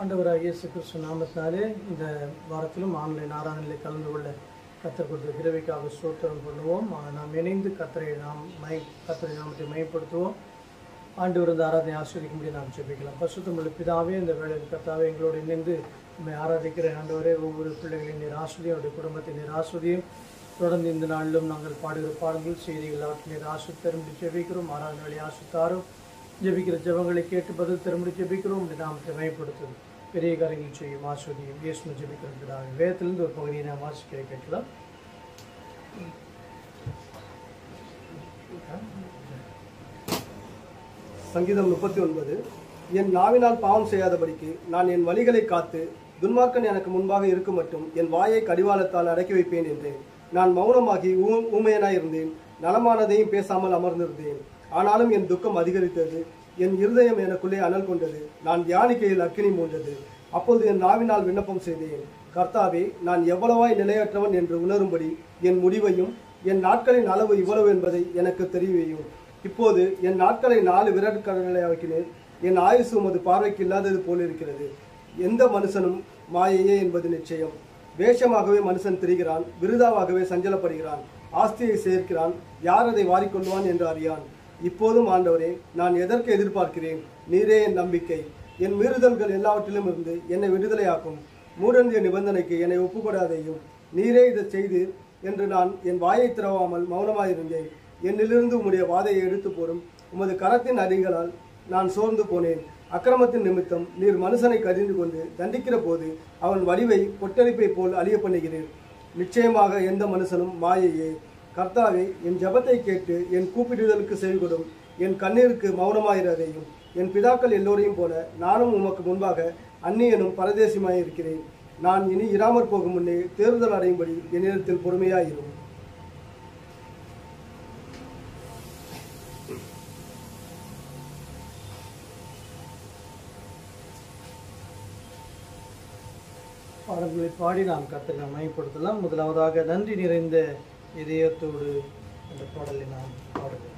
ஆண்டவராக இயேசு கிறிஸ்து நாமத்தினாலே இந்த வாரத்திலும் ஆன்லைன் ஆராதனையில் கலந்து கொள்ள கத்தர் கொடுத்த கிரவிக்காக சோத்திரம் பண்ணுவோம். நாம் இணைந்து கத்தரை நாம் மை கத்தரை நாமத்தை மயப்படுத்துவோம். ஆண்டு இந்த ஆராதனை ஆஸ்வதிக்கும்படி நாம் ஜெபிக்கலாம். பசுத்தமுள்ள பிதாவே இந்த வேலையில் கத்தாவே எங்களோடு இணைந்து நம்மை ஆராதிக்கிற ஆண்டவரே ஒவ்வொரு பிள்ளைகளின் நீர் ஆஸ்வதியும் அவருடைய குடும்பத்தின் நீர் ஆஸ்வதியும். தொடர்ந்து இந்த நாளிலும் நாங்கள் பாடுகிற பாடல்கள் செய்திகள் அவற்றின் நீர் ஜெபிக்கிறோம். ஆராதனை வழி ஆசுத்தாரும் ஜெபிக்கிற ஜபங்களை கேட்டு பதில் திரும்பி ஜெபிக்கிறோம் இப்படி நாம் மேம்படுத்தும் பெரிய காரியங்கள் செய்யும் ஆஸ்வதியும் இயேசு ஜெபிக்கிறதுக்காக வேதத்திலிருந்து ஒரு பகுதியை நாம் வாசிக்கிற கேட்கலாம். சங்கீதம் முப்பத்தி ஒன்பது என் நாவினால் பாவம் செய்யாதபடிக்கு நான் என் வழிகளை காத்து துன்மார்க்கன் எனக்கு முன்பாக இருக்கும் மட்டும் என் வாயை கடிவாளத்தால் அடக்கி வைப்பேன் என்றேன். நான் மௌனமாகி ஊ ஊமையனாயிருந்தேன் நலமானதையும் பேசாமல் அமர்ந்திருந்தேன். ஆனாலும் என் துக்கம் அதிகரித்தது. என் இருதயம் எனக்குள்ளே அனல் கொண்டது. நான் தியானிக்கையில் அக்கினி மூண்டது. அப்போது என் நாவினால் விண்ணப்பம் செய்தேன். கர்த்தாவே நான் எவ்வளவாய் நிலையற்றவன் என்று உணரும்படி என் முடிவையும் என் நாட்களின் அளவு இவ்வளவு என்பதை எனக்கு தெரிவியும் இப்போது என் நாட்களை நாலு விரட்கடலை ஆக்கினேன். என் ஆயுசு உமது பார்வைக்கு இல்லாதது போல் இருக்கிறது. எந்த மனுஷனும் மாயையே என்பது நிச்சயம். வேஷமாகவே மனுஷன் திரிகிறான். விருதாவாகவே சஞ்சலப்படுகிறான். ஆஸ்தியை சேர்க்கிறான். யார் அதை வாரிக்கொள்வான் என்று அறியான். இப்போதும் ஆண்டவரே நான் எதற்கு எதிர்பார்க்கிறேன்? நீரே என் நம்பிக்கை. என் மீறுதல்கள் எல்லாவற்றிலும் இருந்து என்னை விடுதலையாக்கும். மூடந்திய நிபந்தனைக்கு என்னை ஒப்புக்கொடாதையும். நீரே இதை செய்து என்று நான் என் வாயை திறவாமல் மௌனமாயிருந்தேன். என்னிலிருந்து உம்முடைய வாதையை எடுத்து போடும் உமது கரத்தின் அடிகளால் நான் சோர்ந்து போனேன். அக்கிரமத்தின் நிமித்தம் நீர் மனுஷனை கதிந்து கொண்டு தண்டிக்கிற போது அவன் வடிவை பொட்டரிப்பை போல் அழிய பண்ணுகிறீர். நிச்சயமாக எந்த மனுஷனும் மாயையே கர்த்தாவே என் ஜபத்தை கேட்டு என் கூப்பிடுதலுக்கு செவிகொடும் என் கண்ணீருக்கு மௌனமாகிறதையும் என் பிதாக்கள் எல்லோரையும் போல நானும் உமக்கு முன்பாக அந்நியனும் பரதேசியுமாய் இருக்கிறேன் நான் இனி இராமற் போகும் முன்னே தேர்தல் அடையும்படி என்னிடத்தில் பொறுமையாயிரும். பாடல்களை பாடி நாம் கத்தரை மையப்படுத்தலாம் முதலாவதாக நன்றி நிறைந்த இதயத்தோடு அந்த பாடலை நாம் பாடுவோம்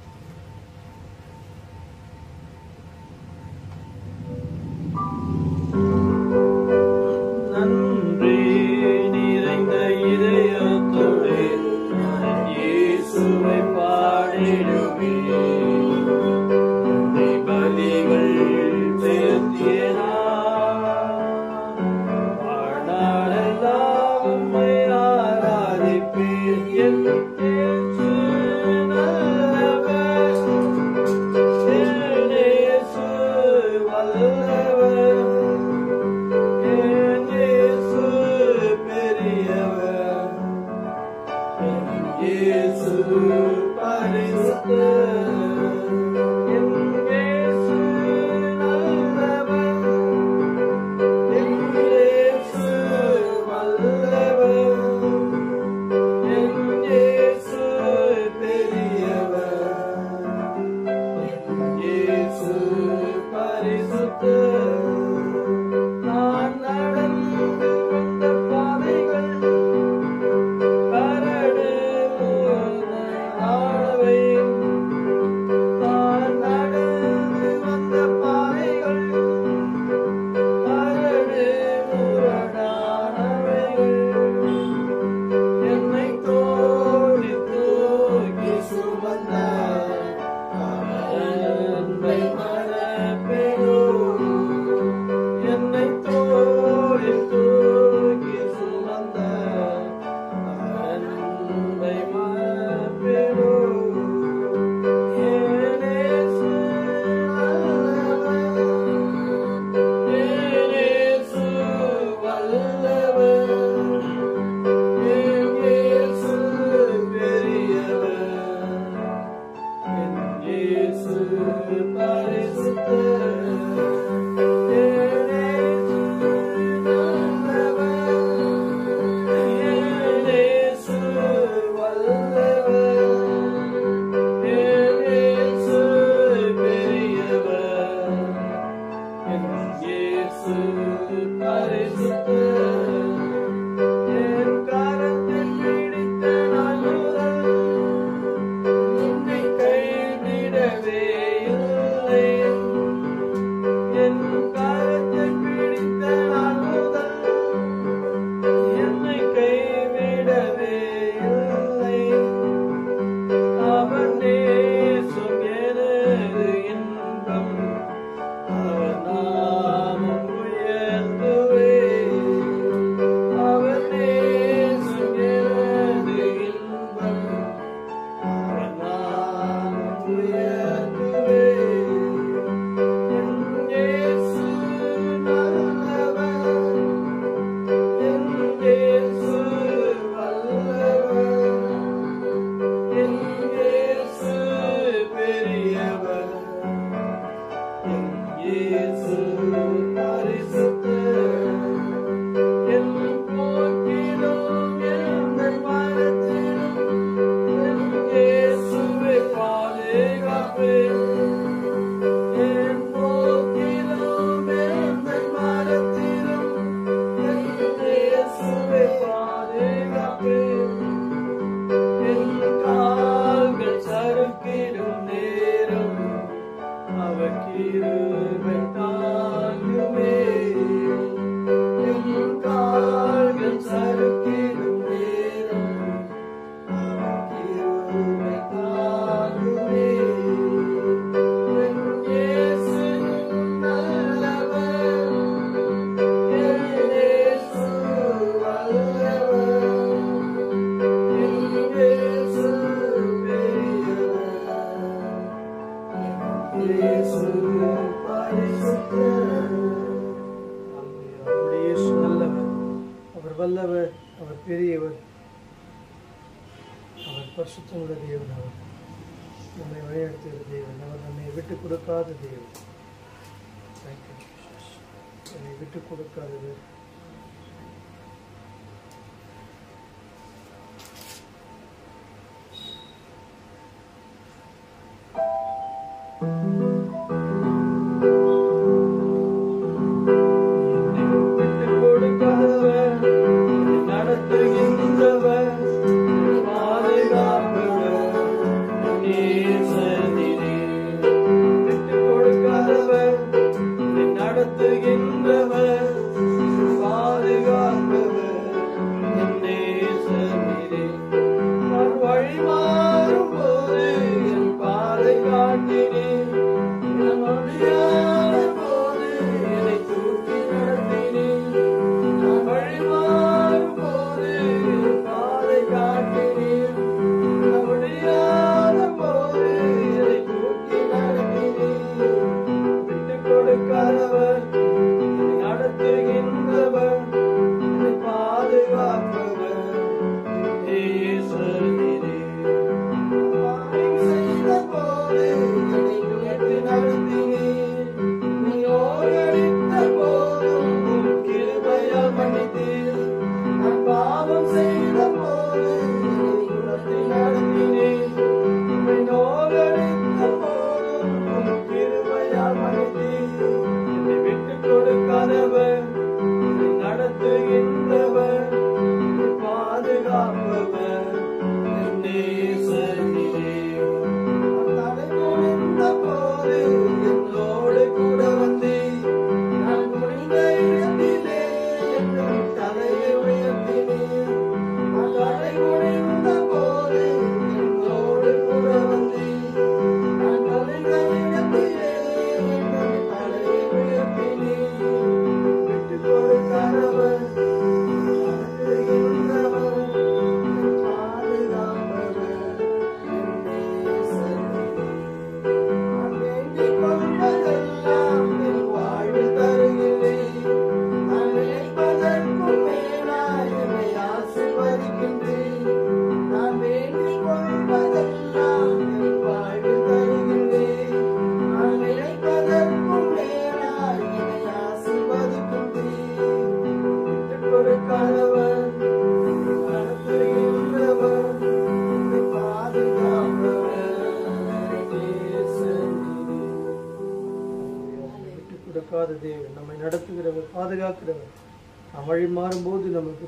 பரிசுத்தமுள்ள தேவன் அவர் நம்மை வழிநடத்துகிற தேவன். அவர் நம்மை விட்டு கொடுக்காத தேவன். என்னை விட்டு கொடுக்காதவர்.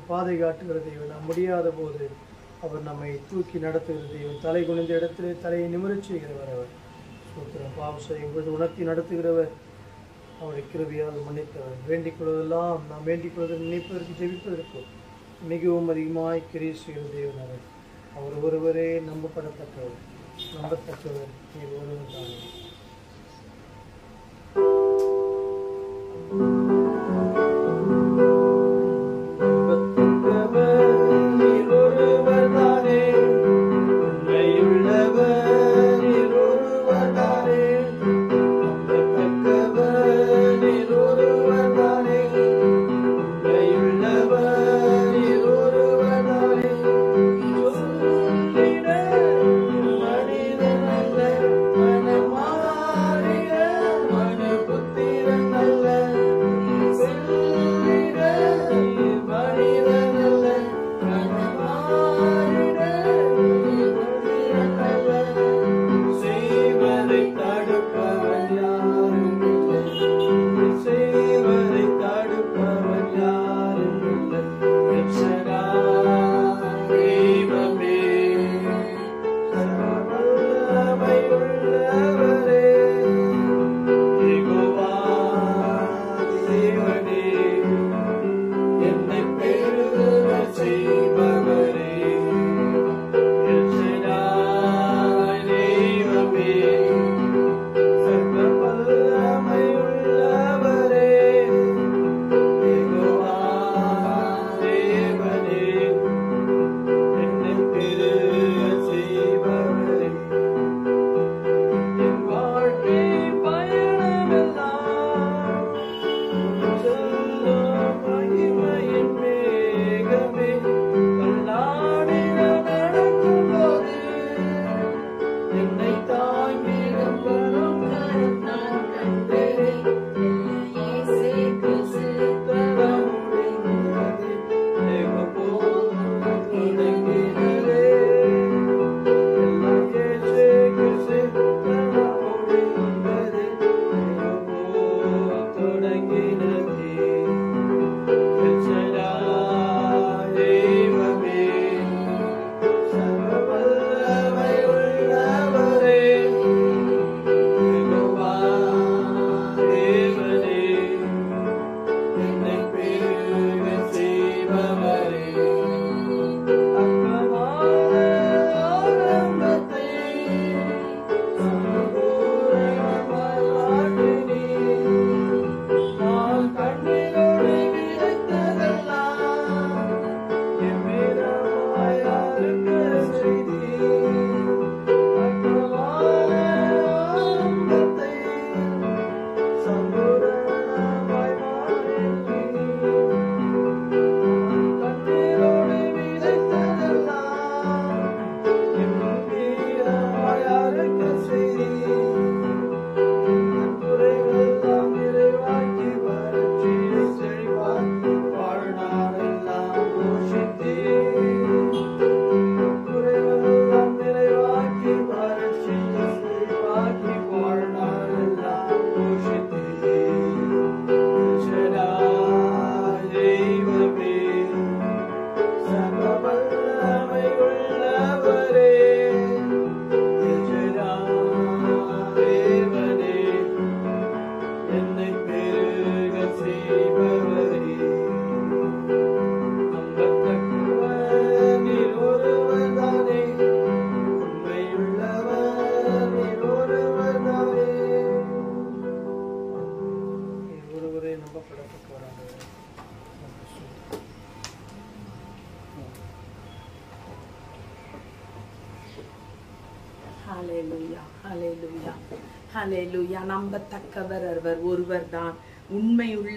பாதை காட்டுகிற தெய்வம். நாம் முடியாத போது அவர் நம்மை தூக்கி நடத்துகிற தெய்வம். தலை குனிந்த இடத்திலே தலையை நிமிரச் செய்கிறவர் அவர். சூத்திரம் பாவசை என்பது உணர்த்தி நடத்துகிறவர். அவரை கிருவியால் மன்னித்தவர். வேண்டிக் கொள்வதெல்லாம் நாம் வேண்டிக் கொள்வதை நினைப்பதற்கு ஜெபிப்பதற்கு மிகவும் அதிகமாய் கிரியை செய்கிற தெய்வன் அவர். அவர் ஒருவரே நம்பப்படத்தக்கவர். நம்பத்தக்கவர். நீ ஒருவர் தானே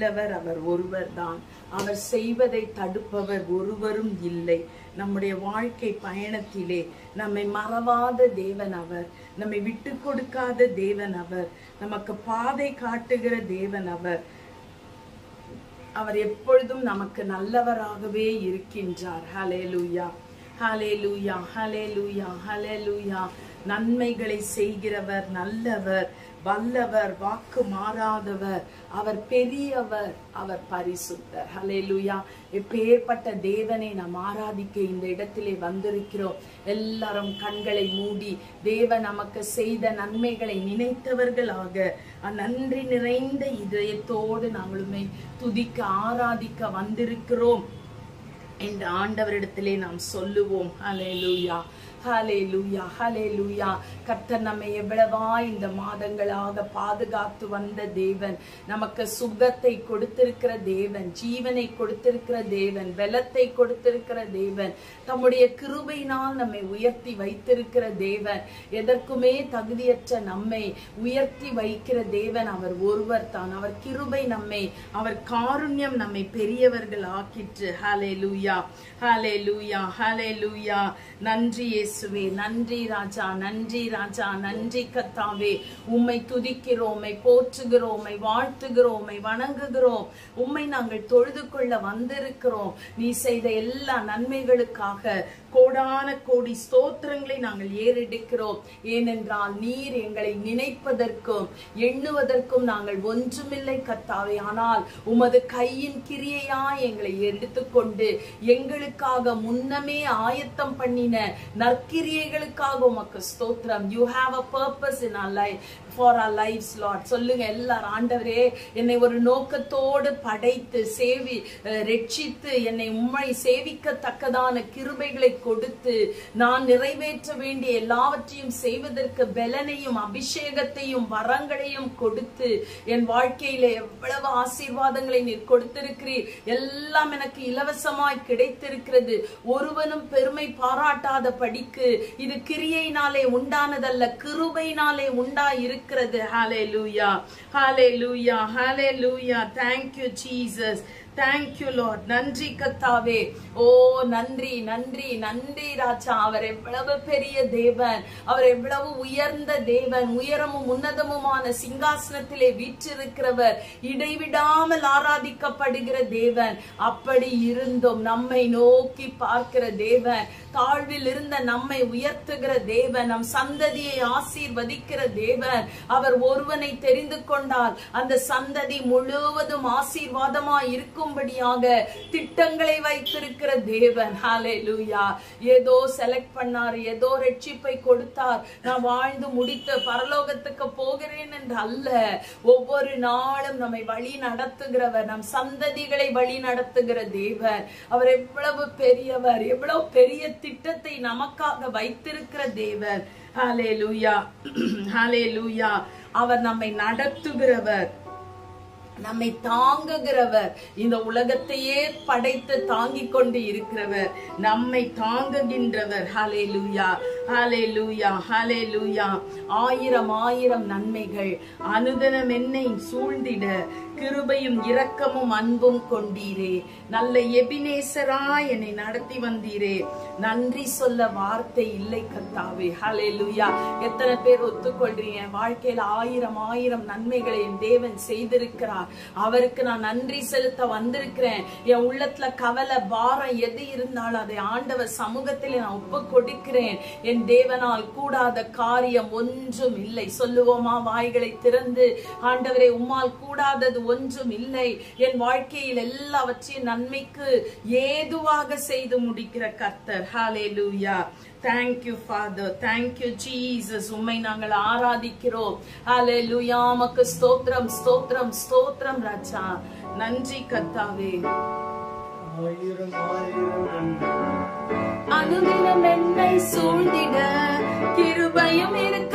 உண்மை அவர் ஒருவர் தான் அவர் செய்வதை தடுப்பவர் ஒருவரும் இல்லை. நம்முடைய வாழ்க்கை பயணத்திலே நம்மை மறவாத தேவன் அவர் நம்மை விட்டு கொடுக்காத தேவன் அவர் நமக்கு பாதை காட்டுகிற தேவன் அவர். அவர் எப்பொழுதும் நமக்கு நல்லவராகவே இருக்கின்றார். ஹலே லூயா ஹலே லூயா ஹலே லூயா ஹலே லூயா நன்மைகளை செய்கிறவர் நல்லவர். வல்லவர் வாக்கு மாறாதவர் அவர் பெரியவர் அவர் பரிசுத்தர். ஹalleluya எப்பேற்பட்ட தேவனை நாம் ஆராதிக்க இந்த இடத்திலே வந்திருக்கிறோம். எல்லாரும் கண்களை மூடி தேவன் நமக்கு செய்த நன்மைகளை நினைத்தவர்களாக நன்றி நிறைந்த இதயத்தோடு நாங்களுமே துதிக்க ஆராதிக்க வந்திருக்கிறோம். என்ற ஆண்டவரிடத்திலே நாம் சொல்லுவோம். ஹalleluya ஹalleluya ஹalleluya கர்த்தர் நம்மை எவ்வளவா இந்த மாதங்களாக பாதுகாத்து வந்த தேவன். நமக்கு சுகத்தை கொடுத்திருக்கிற தேவன் ஜீவனை கொடுத்திருக்கிற தேவன் வெலத்தை கொடுத்திருக்கிற தேவன். தம்முடைய கிருபையினால் நம்மை உயர்த்தி வைத்திருக்கிற தேவன். எதற்குமே தகுதியற்ற நம்மை உயர்த்தி வைக்கிற தேவன் அவர் ஒருவர் தான். அவர் கிருபை நம்மை அவர் காருண்யம் நம்மை பெரியவர்கள் ஆக்கிற்று. ஹலே லூயா ஹலே லூயா ஹலே லூயா நன்றி இயேசுவே நன்றி ராஜா நன்றி ராஜா நன்றி கத்தாவே. உம்மை துதிக்கிறோமை போற்றுகிறோமை வாழ்த்துகிறோமை வணங்குகிறோம். உம்மை நாங்கள் தொழுது கொள்ள வந்திருக்கிறோம். நீ செய்த எல்லா நன்மைகளுக்காக கோடான கோடி ஸ்தோத்திரங்களை நாங்கள் ஏறெடுக்கிறோம். ஏனென்றால் நீர் எங்களை நினைப்பதற்கும் எண்ணுவதற்கும் நாங்கள் ஒன்றுமில்லை கத்தாவே ஆனால் உமது கையின் கிரியையா எங்களை எடுத்துக்கொண்டு எங்களுக்காக முன்னமே ஆயத்தம் பண்ணின நற்கிரியைகளுக்காக உமக்கு ஸ்தோத்திரம். You have a purpose in our life for our lives Lord சொல்லுங்க எல்லாரும் ஆண்டவரே என்னை ஒரு நோக்கத்தோடு படைத்து சேவி ரட்சித்து என்னை உண்மை சேவிக்கத்தக்கதான கிருபைகளை கொடுத்து நான் நிறைவேற்ற வேண்டிய எல்லாவற்றையும் செய்வதற்கு பலனையும் அபிஷேகத்தையும் வரங்களையும் கொடுத்து என் வாழ்க்கையில எவ்வளவு ஆசீர்வாதங்களை நீர் கொடுத்திருக்கிறீர். எல்லாம் எனக்கு இலவசமாய் கிடைத்திருக்கிறது. ஒருவனும் பெருமை பாராட்டாத படிக்கு இது கிரியையினாலே உண்டானதல்ல கிருபையினாலே உண்டா இருக்கிறது. ஹாலே லூயா ஹாலே லூயா ஹாலே லூயா தேங்க்யூ ஜீசஸ் தேங்க்யூ லார்ட் நன்றி கத்தாவே. ஓ நன்றி நன்றி நன்றி ராஜா. அவர் எவ்வளவு பெரிய தேவன். அவர் எவ்வளவு உயர்ந்த தேவன். உயரமும் உன்னதமுமான சிங்காசனத்திலே வீற்றிருக்கிறவர். இடைவிடாமல் ஆராதிக்கப்படுகிற தேவன். அப்படி இருந்தும் நம்மை நோக்கி பார்க்கிற தேவன். தாழ்வில் இருந்த நம்மை உயர்த்துகிற தேவன். நம் சந்ததியை ஆசீர்வதிக்கிற தேவன். அவர் ஒருவனை தெரிந்து கொண்டால் அந்த சந்ததி முழுவதும் ஆசீர்வாதமாய் இருக்கும்படியாக திட்டங்களை வைத்திருக்கிற தேவன். ஹாலே லூயா ஏதோ செலக்ட் பண்ணார் ஏதோ ரட்சிப்பை கொடுத்தார். நான் வாழ்ந்து முடித்து பரலோகத்துக்கு போகிறேன் என்று அல்ல ஒவ்வொரு நாளும் நம்மை வழி நடத்துகிறவர் நம் சந்ததிகளை வழி நடத்துகிற தேவர் அவர் எவ்வளவு பெரியவர் எவ்வளவு பெரிய திட்டத்தை நமக்காக வைத்திருக்கிற தேவர் ஹாலே லூயா ஹாலே லூயா அவர் நம்மை நடத்துகிறவர். நம்மை தாங்குகிறவர். இந்த உலகத்தையே படைத்து தாங்கிக் கொண்டு இருக்கிறவர். நம்மை தாங்குகின்றவர். ஹலே லூயா ஹலே லூயா ஹலே லூயா ஆயிரம் ஆயிரம் நன்மைகள். அனுதனம் என்னை சூழ்ந்திட. கிருபையும் இரக்கமும் அன்பும் கொண்டீரே. நல்ல எபினேசரா என்னை நடத்தி வந்தீரே. நன்றி சொல்ல வார்த்தை இல்லை கத்தாவே ஹலே லூயா எத்தனை பேர் ஒத்துக்கொள்றீங்க? வாழ்க்கையில ஆயிரம் ஆயிரம் நன்மைகளை என் தேவன் செய்திருக்கிறார். அவருக்கு நான் நன்றி செலுத்த வந்திருக்கிறேன். என் உள்ளத்துல கவலை பாரம் எது இருந்தாலும் அதை ஆண்டவர் சமூகத்தில் நான் ஒப்பு கொடுக்கிறேன் என் தேவனால் கூடாத காரியம் ஒன்றும் இல்லை. சொல்லுவோமா வாய்களை திறந்து ஆண்டவரே உம்மால் கூடாதது ஒன்றும் இல்லை. என் வாழ்க்கையில் எல்லாவற்றையும் நன்மைக்கு ஏதுவாக செய்து முடிக்கிற கர்த்தர். ஹாலே லூயா தேங்க்யூ ஃபாதர் தேங்க்யூ ஜீசஸ் உம்மை நாங்கள் ஆராதிக்கிறோம். ஹாலே லூயா மக்கு ஸ்தோத்திரம் ஸ்தோத்திரம் ஸ்தோத்திரம் ராஜா. நன்றி நன்றி அனுதினம் என்னை சூழ்ந்திட. கிருபையும் இருக்கவும்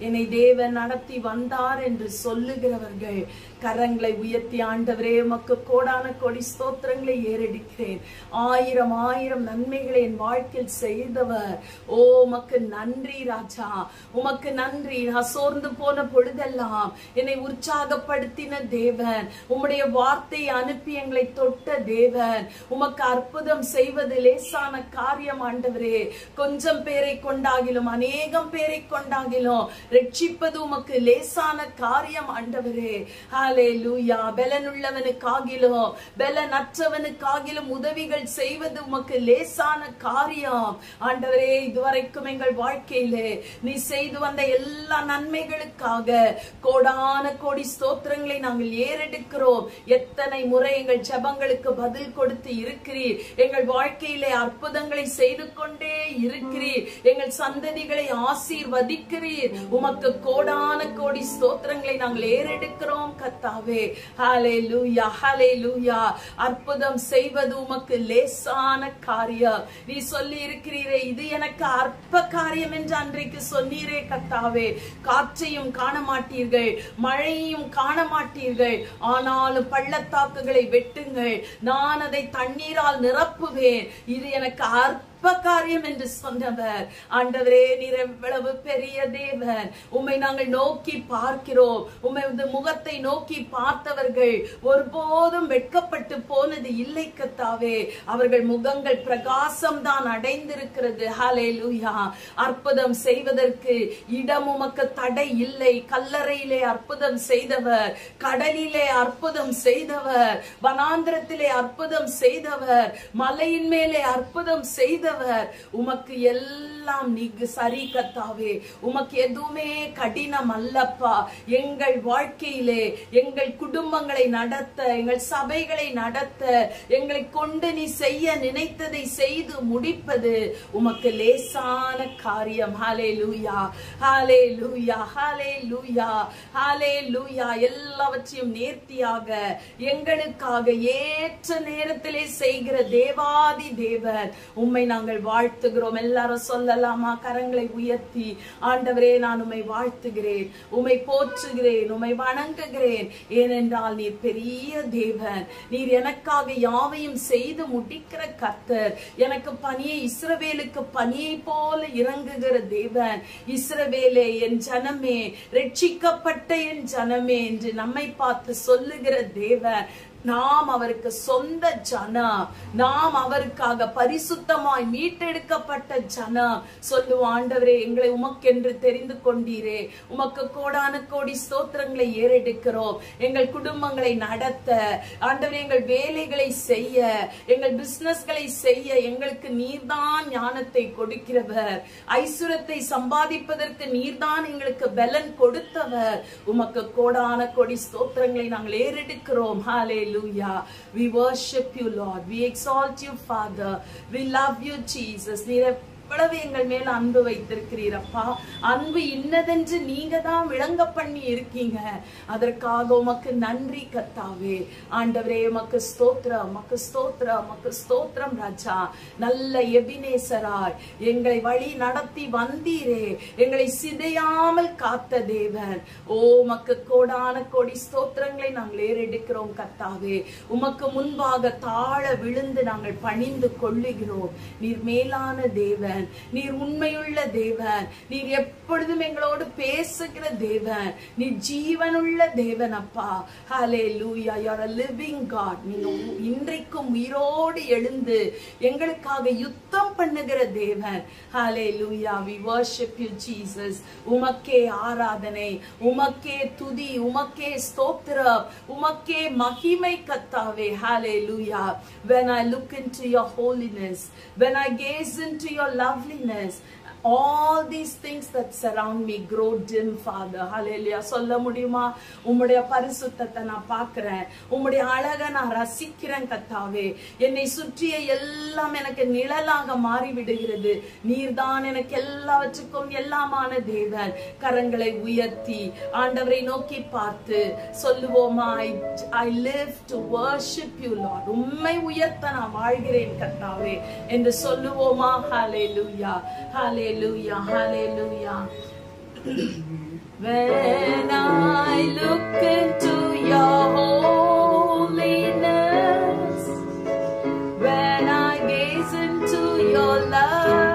எபினேசராய் என்னை தேவன் நடத்தி வந்தார் என்று சொல்லுகிறவர்கள் கரங்களை உயர்த்தி ஆண்டவரே மக்கு கோடான கொடி ஸ்தோத்திரங்களை ஏறெடுக்கிறேன். ஆயிரம் ஆயிரம் நன்மைகளை என் வாழ்க்கையில் செய்தவர். ஓ உமக்கு நன்றி ராஜா. உமக்கு நன்றி. நான் சோர்ந்து போன பொழுதெல்லாம் என்னை உற்சாகப்படுத்தின தேவன். உம்முடைய வார்த்தை அனுப்பி எங்களை தொட்ட தேவன். உமக்கு அற்புதம் செய்வது லேசான காரியம் ஆண்டவரே. கொஞ்சம் பேரை கொண்டாகிலும் அநேகம் பேரை கொண்டாகிலும் ரட்சிப்பது அது உமக்கு லேசான காரியம் ஆண்டவரே ஹாலே லூயா பலனுள்ளவனுக்காகிலும் பலனற்றவனுக்காகிலும் உதவிகள் செய்வது உமக்கு லேசான காரியம். ஆண்டவரே இதுவரைக்கும் எங்கள் வாழ்க்கையிலே நீ செய்து வந்த எல்லா நன்மைகளுக்காக கோடான கோடி ஸ்தோத்திரங்களை நாங்கள் ஏறெடுக்கிறோம். எத்தனை முறை எங்கள் ஜபங்களுக்கு பதில் கொடுத்து இருக்கிறீர். எங்கள் வாழ்க்கையிலே அற்புதங்களை செய்து கொண்டே இருக்கிறீர். எங்கள் சந்ததிகளை ஆசீர்வதிக்கிறீர். உமக்கு கோட கோடான கோடி ஸ்தோத்திரங்களை நாங்கள் ஏறெடுக்கிறோம் கத்தாவே ஹாலே லூயா ஹாலே லூயா அற்புதம் செய்வது உமக்கு லேசான காரியம். நீ சொல்லி இருக்கிறீரே இது எனக்கு அற்ப காரியம் என்று அன்றைக்கு சொன்னீரே கத்தாவே காற்றையும் காண மாட்டீர்கள் மழையையும் காண மாட்டீர்கள் ஆனாலும் பள்ளத்தாக்குகளை வெட்டுங்கள். நான் அதை தண்ணீரால் நிரப்புவேன். இது எனக்கு அற்ப காரியம் என்று சொன்னவர். ஆண்டவரே நீர் எவ்வளவு பெரிய தேவன். உம்மை நாங்கள் நோக்கி பார்க்கிறோம். உம்மை வந்து முகத்தை நோக்கி பார்த்தவர்கள் ஒருபோதும் வெட்கப்பட்டு போனது இல்லை கத்தாவே அவர்கள் முகங்கள் பிரகாசம் தான் அடைந்திருக்கிறது. ஹாலே லூயா அற்புதம் செய்வதற்கு இடம் உமக்கு தடை இல்லை. கல்லறையிலே அற்புதம் செய்தவர். கடலிலே அற்புதம் செய்தவர். வனாந்திரத்திலே அற்புதம் செய்தவர். மலையின் மேலே அற்புதம் செய்த செய்தவர். உமக்கு எல்லாம் நீங்க சரி கத்தாவே உமக்கு எதுவுமே கடினம் அல்லப்பா. எங்கள் வாழ்க்கையிலே எங்கள் குடும்பங்களை நடத்த எங்கள் சபைகளை நடத்த எங்களை கொண்டு நீ செய்ய நினைத்ததை செய்து முடிப்பது உமக்கு லேசான காரியம். ஹாலே லூயா ஹாலே லூயா ஹாலே லூயா ஹாலே லூயா எல்லாவற்றையும் நேர்த்தியாக எங்களுக்காக ஏற்ற நேரத்திலே செய்கிற தேவாதி தேவர். உண்மை நான் நாங்கள் வாழ்த்துகிறோம். எல்லாரும் சொல்லலாமா? கரங்களை உயர்த்தி ஆண்டவரே நான் உம்மை வாழ்த்துகிறேன். உமை போற்றுகிறேன். உமை வணங்குகிறேன். ஏனென்றால் நீர் பெரிய தேவன். நீர் எனக்காக யாவையும் செய்து முடிக்கிற கத்தர் எனக்கு பணியை இஸ்ரவேலுக்கு பணியை போல இறங்குகிற தேவன். இஸ்ரவேலே என் ஜனமே ரட்சிக்கப்பட்ட என் ஜனமே என்று நம்மை பார்த்து சொல்லுகிற தேவன். நாம் அவருக்கு சொந்த ஜனம். நாம் அவருக்காக பரிசுத்தமாய் மீட்டெடுக்கப்பட்ட ஜனம். சொல்லுவோம் ஆண்டவரே எங்களை உமக்கென்று தெரிந்து கொண்டீரே. உமக்கு கோடான கோடி ஸ்தோத்திரங்களை ஏறெடுக்கிறோம். எங்கள் குடும்பங்களை நடத்த. ஆண்டவரே எங்கள் வேலைகளை செய்ய. எங்கள் பிசினஸ்களை செய்ய. எங்களுக்கு நீர்தான் ஞானத்தை கொடுக்கிறவர். ஐஸ்வரத்தை சம்பாதிப்பதற்கு நீர்தான் எங்களுக்கு பலன் கொடுத்தவர். உமக்கு கோடான கோடி ஸ்தோத்திரங்களை நாங்கள் ஏறெடுக்கிறோம். ஹாலே Hallelujah. We worship you, Lord. We exalt you, Father. We love you, Jesus. இவ்வளவு எவ்வளவு எங்கள் மேல அன்பு வைத்திருக்கிறீரப்பா அன்பு இன்னதென்று நீங்க தான் விளங்க பண்ணி இருக்கீங்க. அதற்காக உமக்கு நன்றி கத்தாவே. ஆண்டவரே உமக்கு ஸ்தோத்திரம் உமக்கு ஸ்தோத்திரம் உமக்கு ஸ்தோத்திரம் ராஜா. நல்ல எபினேசராய் எங்களை வழி நடத்தி வந்தீரே. எங்களை சிதையாமல் காத்த தேவன். ஓ உமக்கு கோடான கோடி ஸ்தோத்திரங்களை நாங்கள் ஏறெடுக்கிறோம் கத்தாவே. உமக்கு முன்பாக தாழ விழுந்து நாங்கள் பணிந்து கொள்ளுகிறோம். நீர் மேலான தேவன். நீர் உண்மையுள்ள தேவன். நீர் எப்பொழுதும் எங்களோடு பேசுகிற தேவன். நீர் ஜீவனுள்ள தேவன் அப்பா. ஹலே லூயா யூஆர் அ லிவிங் நீங்க இன்றைக்கும் உயிரோடு எழுந்து எங்களுக்காக யுத்தம் பண்ணுகிற தேவன். ஹலே லூயா வி வர்ஷிப் யூ ஜீசஸ் உமக்கே ஆராதனை. உமக்கே துதி. உமக்கே ஸ்தோத்திரம். உமக்கே மகிமை கத்தாவே. ஹலே லூயா when I look into your holiness when I gaze into your loveliness all these things that surround me grow dim father. Hallelujah. சொல்ல முடியுமா? உம்முடைய பரிசுத்தத்தை நான் பார்க்கிறேன். உம்முடைய அழகை நான் ரசிக்கிறேன் கத்தாவே. என்னை சுற்றிய எல்லாம் எனக்கு நிழலாக மாறி விடுகிறது நீர்தான் எனக்கு எல்லாவற்றுக்கும் எல்லாமான தேவன். கரங்களை உயர்த்தி ஆண்டவரை நோக்கி பார்த்து சொல்லுவோமா I I live to worship you Lord உம்மை உயர்த்த நான் வாழ்கிறேன் கத்தாவே. என்று சொல்லுவோமா? ஹalleluya hallelujah hallelujah. When i look into your holiness when i gaze into your loveliness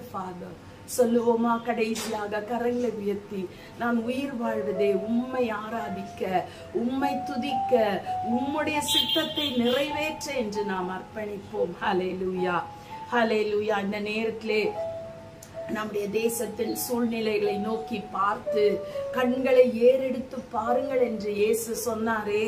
you, Father. சொல்லுவோமா? கடைசியாக கரங்களை உயர்த்தி நான் உயிர் வாழ்வதே உம்மை ஆராதிக்க உம்மை துதிக்க உம்முடைய சித்தத்தை நிறைவேற்ற என்று நாம் அர்ப்பணிப்போம். ஹலே லூயா ஹலே லூயா இந்த நேரத்திலே நம்முடைய தேசத்தின் சூழ்நிலைகளை நோக்கி பார்த்து கண்களை ஏறெடுத்து பாருங்கள் என்று இயேசு சொன்னாரே.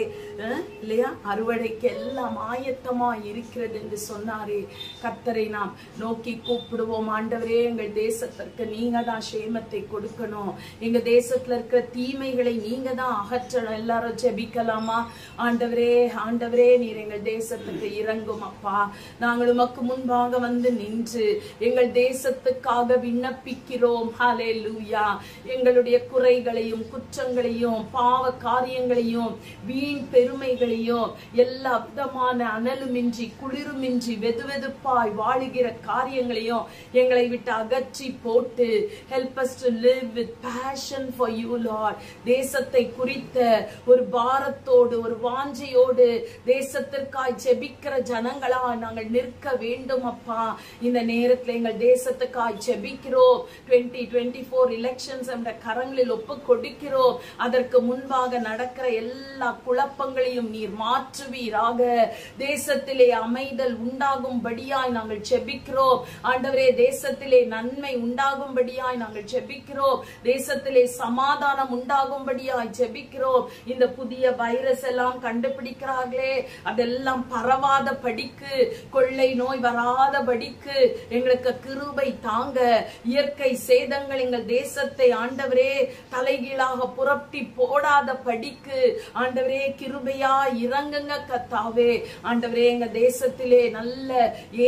இல்லையா? அறுவடைக்கு எல்லாம் ஆயத்தமா இருக்கிறது என்று சொன்னாரே. கத்தரை நாம் நோக்கி கூப்பிடுவோம். ஆண்டவரே எங்கள் தேசத்திற்கு நீங்க தான் சேமத்தை கொடுக்கணும். எங்க தேசத்துல இருக்கிற தீமைகளை நீங்க தான் அகற்றணும். எல்லாரும் ஜெபிக்கலாமா? ஆண்டவரே ஆண்டவரே நீர் எங்கள் தேசத்துக்கு இறங்கும் அப்பா. நாங்கள் உமக்கு முன்பாக வந்து நின்று எங்கள் தேசத்துக்காக விண்ணப்பிக்கிறோம். ஹலே லூயா எங்களுடைய குறைகளையும் குற்றங்களையும் பாவ காரியங்களையும் வீண் பெருமைகளையும் எல்லா விதமான அனலுமின்றி குளிருமின்றி வெதுவெதுப்பாய் வாழுகிற காரியங்களையும் எங்களை விட்டு அகற்றி போட்டு help us to live with passion for you Lord தேசத்தை குறித்த ஒரு பாரத்தோடு ஒரு வாஞ்சையோடு தேசத்திற்காய் ஜெபிக்கிற ஜனங்களா நாங்கள் நிற்க வேண்டும் அப்பா. இந்த நேரத்தில் எங்கள் தேசத்துக்காய் ஜெபிக்கிறோம். 2024 டுவெண்ட்டி ஃபோர் எலெக்ஷன்ஸ் என்ற கரங்களில் ஒப்பு கொடுக்கிறோம் அதற்கு முன்பாக நடக்கிற எல்லா குழப்பங்களையும் நீர் மாற்றுவீராக. தேசத்திலே அமைதல் உண்டாகும்படியாய் நாங்கள் ஜெபிக்கிறோம் ஆண்டவரே தேசத்திலே நன்மை உண்டாகும்படியாய் நாங்கள் செபிக்கிறோம். தேசத்திலே சமாதானம் உண்டாகும்படியாய் செபிக்கிறோம். இந்த புதிய வைரஸ் எல்லாம் கண்டுபிடிக்கிறார்களே. அதெல்லாம் பரவாத படிக்கு. கொள்ளை நோய் வராத படிக்கு. எங்களுக்கு கிருபை தாங்க. இயற்கை சேதங்கள் எங்கள் தேசத்தை ஆண்டவரே தலைகீழாக புரட்டி போடாத படிக்கு. ஆண்டவரே கிருபையா இறங்குங்க கத்தாவே. ஆண்டவரே எங்க தேசத்திலே நல்ல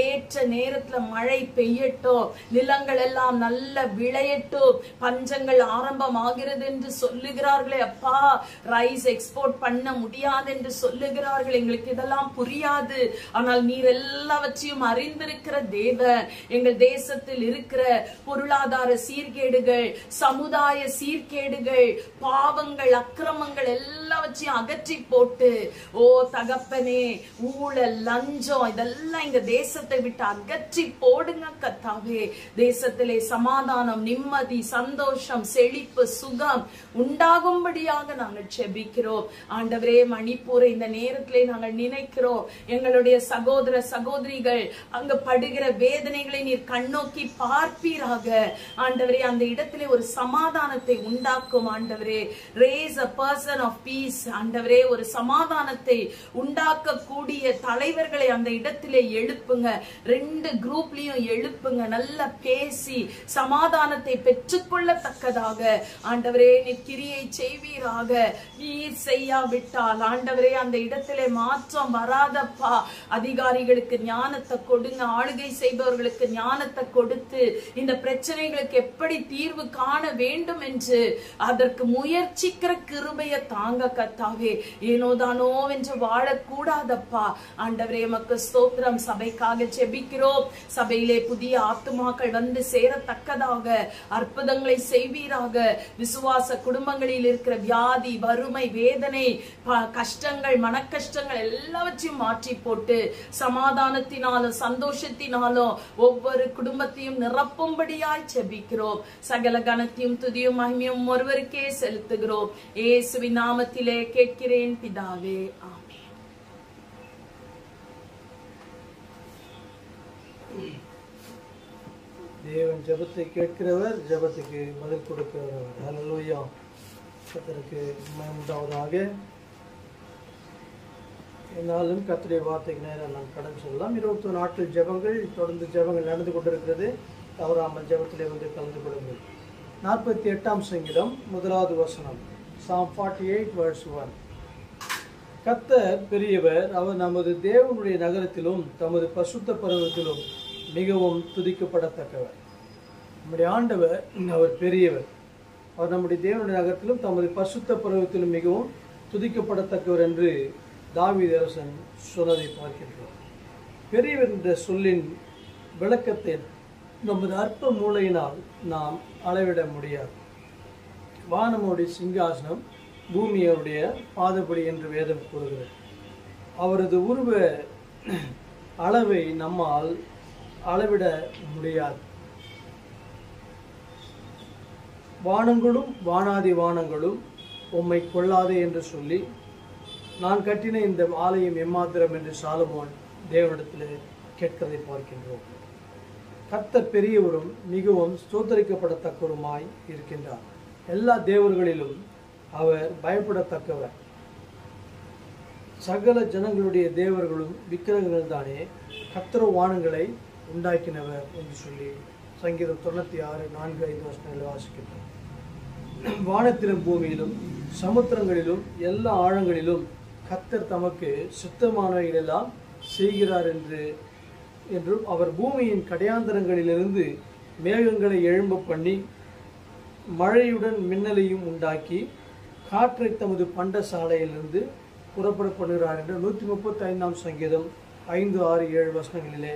ஏற்ற நேரத்துல மழை பெய்யட்டும். நிலங்கள் எல்லாம் நல்ல விளையட்டும். பஞ்சங்கள் ஆரம்பமாகிறது என்று சொல்லுகிறார்களே அப்பா. ரைஸ் எக்ஸ்போர்ட் பண்ண முடியாது என்று சொல்லுகிறார்கள். எங்களுக்கு இதெல்லாம் புரியாது. ஆனால் நீர் எல்லாவற்றையும் அறிந்திருக்கிற தேவன் எங்கள் தேசத்தில் இருக்கிற பொருளாதார சீர்கேடுகள் சமுதாய சீர்கேடுகள் பாவங்கள் அக்கிரமங்கள் எல்லாவற்றையும் அகற்றி போட்டு ஓ தகப்பனே ஊழல் லஞ்சம் இதெல்லாம் இந்த தேசத்தை விட்டு அகற்றி போடுங்க கத்தாவே தேசத்திலே சமாதானம் நிம்மதி சந்தோஷம் செழிப்பு சுகம் உண்டாகும்படியாக நாங்கள் செபிக்கிறோம். ஆண்டவரே மணிப்பூரை இந்த நேரத்திலே நாங்கள் நினைக்கிறோம். எங்களுடைய சகோதர சகோதரிகள் அங்க படுகிற வேதனைகளை நீர் கண்ணோக்கி பார்ப்பீராக. ஆண்டவரே அந்த இடத்திலே ஒரு சமாதானத்தை உண்டாக்கும் ஆண்டவரே. Raise a person of peace ஆண்டவரே ஒரு சமாதானத்தை உண்டாக்கக்கூடிய தலைவர்களை அந்த இடத்திலே எழுப்புங்க. ரெண்டு குரூப்லயும் எழுப்புங்க. நல்லா பேசி சமாதானத்தை பெற்றுக்கொள்ளத்தக்கதாக. ஆண்டவரே நீர் கிரியை செய்வீராக. நீர் செய்யாவிட்டால் ஆண்டவரே அந்த இடத்திலே மாற்றம் வராதப்பா. அதிகாரிகளுக்கு ஞானத்தை கொடுங்க ஆளுகை செய்பவர்களுக்கு ஞானத்தை கொடுத்து இந்த பிரச்சனைகளுக்கு எப்படி தீர்வு காண வேண்டும் என்று அதற்கு முயற்சிக்கிற கிருபைய தாங்க கத்தாவே. ஏனோதானோ என்று வாழக்கூடாதப்பா. ஆண்டவரே எமக்கு ஸ்தோத்திரம். சபைக்காக செபிக்கிறோம் சபையிலே புதிய ஆத்துமாக்கள் வந்து சேரத்தக்கதாக அற்புதங்களை செய்வீராக. விசுவாச குடும்பங்களில் இருக்கிற வியாதி வறுமை வேதனை கஷ்டங்கள் மனக்கஷ்டங்கள் எல்லாவற்றையும் மாற்றி போட்டு சமாதானத்தினாலும் சந்தோஷத்தினாலும் ஒவ்வொரு குடும்பத்தையும் நிரப்பும்படியாய் செபிக்கிறோம் சகல கணத்தையும் துதியும் மகிமையும் ஒருவருக்கே செலுத்துகிறோம். இயேசுவின் நாமத்திலே கேட்கிறேன் பிதாவே ஆமென். தேவன் ஜபத்தை கேட்கிறவர் ஜபத்துக்கு பதில் கொடுக்கிறவர். ஹalleluya கர்த்தருக்கு மகிமை உண்டாவதாக என்னாலும் கர்த்தருடைய வார்த்தைக்கு நேரம் நாம் கடன் சொல்லலாம். இருபத்தி நாட்கள் ஜெபங்கள் தொடர்ந்து ஜெபங்கள் நடந்து கொண்டிருக்கிறது. தவறாமல் ஜபத்திலே வந்து கலந்து கொள்ளுங்கள். நாற்பத்தி எட்டாம் சங்கீதம் முதலாவது வசனம். Psalm forty eight words one கத்தர் பெரியவர் அவர் நமது தேவனுடைய நகரத்திலும் தமது பசுத்த பருவத்திலும் மிகவும் துதிக்கப்படத்தக்கவர். நம்முடைய ஆண்டவர் அவர் பெரியவர். அவர் நம்முடைய தேவனுடைய நகரத்திலும் தமது பசுத்த பருவத்திலும் மிகவும் துதிக்கப்படத்தக்கவர் என்று தாவீது அரசன் சொன்னதை பார்க்கின்றோம். பெரியவர் என்ற சொல்லின் விளக்கத்தை நமது அற்ப மூளையினால் நாம் அளவிட முடியாது. வானமுடைய சிங்காசனம் பூமியருடைய பாதப்படி என்று வேதம் கூறுகிறது. அவரது உருவ அளவை நம்மால் அளவிட முடியாது. வானங்களும் வானாதி வானங்களும் உம்மை கொள்ளாதே என்று சொல்லி நான் கட்டின இந்த ஆலயம் எம்மாத்திரம் என்று சாலமோன் தேவனிடத்தில் கேட்கிறதை பார்க்கின்றோம். கத்த பெரியவரும் மிகவும் ஸ்தோத்தரிக்கப்படத்தக்கவருமாய் இருக்கின்றார். எல்லா தேவர்களிலும் அவர் பயப்படத்தக்கவர். சகல ஜனங்களுடைய தேவர்களும் விக்கிரகங்கள் தானே கத்திர வானங்களை உண்டாக்கினவர் என்று சொல்லி சங்கீதம் தொண்ணூற்றி ஆறு நான்கு ஐந்து வருஷங்களில் வாசிக்கின்றார் வானத்திலும் பூமியிலும் சமுத்திரங்களிலும் எல்லா ஆழங்களிலும் கத்தர் தமக்கு சுத்தமானவைகளெல்லாம் செய்கிறார் என்று என்றும் அவர் பூமியின் கடையாந்தரங்களிலிருந்து மேகங்களை எழும்ப பண்ணி மழையுடன் மின்னலையும் உண்டாக்கி காற்றை தமது பண்ட சாலையிலிருந்து புறப்பட பண்ணுகிறார் என்று நூற்றி முப்பத்தி ஐந்தாம் சங்கீதம் ஐந்து ஆறு ஏழு வசனங்களிலே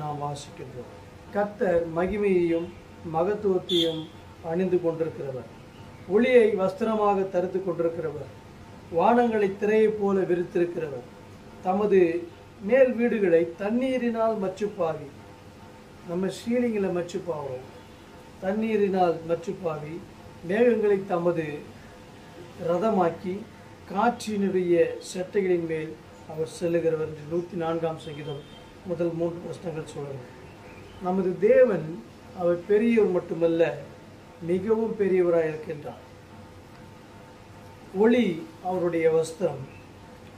நாம் வாசிக்கின்றோம். கத்தர் மகிமையையும் மகத்துவத்தையும் அணிந்து கொண்டிருக்கிறவர். ஒளியை வஸ்திரமாக தரித்து கொண்டிருக்கிறவர். வானங்களை திரையைப் போல விரித்திருக்கிறவர். தமது மேல் வீடுகளை தண்ணீரினால் மச்சுப்பாவி. நம்ம சீலிங்கில் மச்சுப்பாவோம். தண்ணீரினால் மச்சுப்பாவி. மேகங்களை தமது ரதமாக்கி காற்றினுடைய செட்டைகளின் மேல் அவர் செல்லுகிறவர் என்று நூற்றி நான்காம் சங்கீதம் முதல் மூன்று பிரச்சனைகள் சொல்கிறார் நமது தேவன் அவர் பெரியவர் மட்டுமல்ல மிகவும் பெரியவராக இருக்கின்றார். ஒளி அவருடைய வஸ்திரம்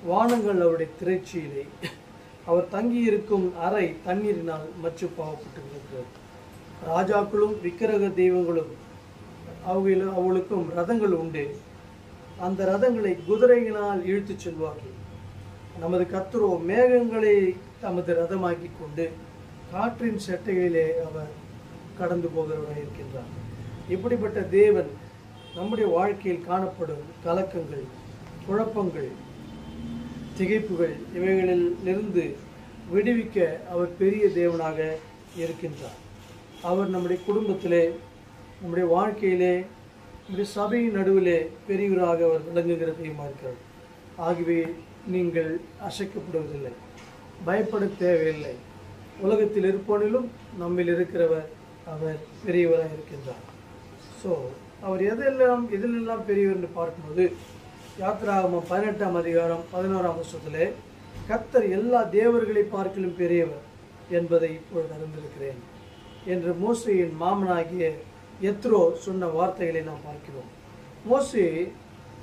வானங்கள் அவருடைய திரைச்சீலை. அவர் தங்கியிருக்கும் அறை தண்ணீரினால் மச்சு பாவப்பட்டிருக்கிறது ராஜாக்களும் விக்கிரக தெய்வங்களும் அவங்கள அவளுக்கும் ரதங்கள் உண்டு. அந்த ரதங்களை குதிரைகளால் இழுத்துச் செல்வார்கள். நமது கத்துரோ மேகங்களை தமது ரதமாக்கி கொண்டு காற்றின் செட்டைகளிலே அவர் கடந்து போகிறவராக இருக்கின்றார். இப்படிப்பட்ட தேவன் நம்முடைய வாழ்க்கையில் காணப்படும் கலக்கங்கள் குழப்பங்கள் திகைப்புகள் இவைகளிலிருந்து விடுவிக்க அவர் பெரிய தேவனாக இருக்கின்றார். அவர் நம்முடைய குடும்பத்திலே நம்முடைய வாழ்க்கையிலே நம்முடைய சபையின் நடுவிலே பெரியவராக அவர் விளங்குகிற தெய்வமாக இருக்கிறார் ஆகவே நீங்கள் அசைக்கப்படுவதில்லை பயப்பட தேவையில்லை. உலகத்தில் இருப்பவனிலும் நம்மில் இருக்கிறவர் அவர் பெரியவராக இருக்கின்றார். ஸோ அவர் எதெல்லாம் எதிலெல்லாம் பெரியவர் என்று பார்க்கும்போது யாத்ராகமம் பதினெட்டாம் அதிகாரம் பதினோராம் வருஷத்திலே கத்தர் எல்லா தேவர்களை பார்க்கிலும் பெரியவர் என்பதை இப்பொழுது அறிந்திருக்கிறேன் என்று மோசையின் மாமனாகிய எத்ரோ சொன்ன வார்த்தைகளை நாம் பார்க்கிறோம். மோசி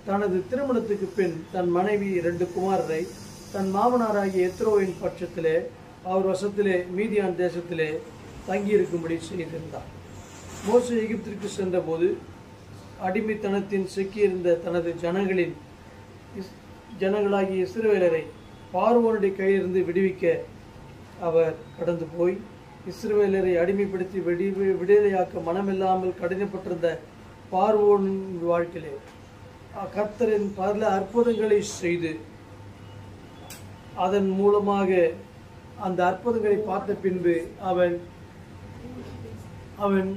தனது திருமணத்துக்கு பின் தன் மனைவி இரண்டு குமாரரை தன் மாமனாராகிய எத்ரோவின் பட்சத்திலே அவர் வசத்திலே மீதியான் தேசத்திலே தங்கியிருக்கும்படி செய்திருந்தார். மோச எகிப்திற்கு சென்றபோது அடிமைத்தனத்தின் சிக்கியிருந்த தனது ஜனங்களின் ஜனங்களாகிய இஸ்ரவேலரை பார்வோனுடைய கையிலிருந்து விடுவிக்க அவர் கடந்து போய் இஸ்ரவேலரை அடிமைப்படுத்தி வெடி விடுதலையாக்க மனமில்லாமல் கடினப்பட்டிருந்த பார்வோனின் வாழ்க்கையிலே கர்த்தரின் பல அற்புதங்களை செய்து அதன் மூலமாக அந்த அற்புதங்களை பார்த்த பின்பு அவன் அவன்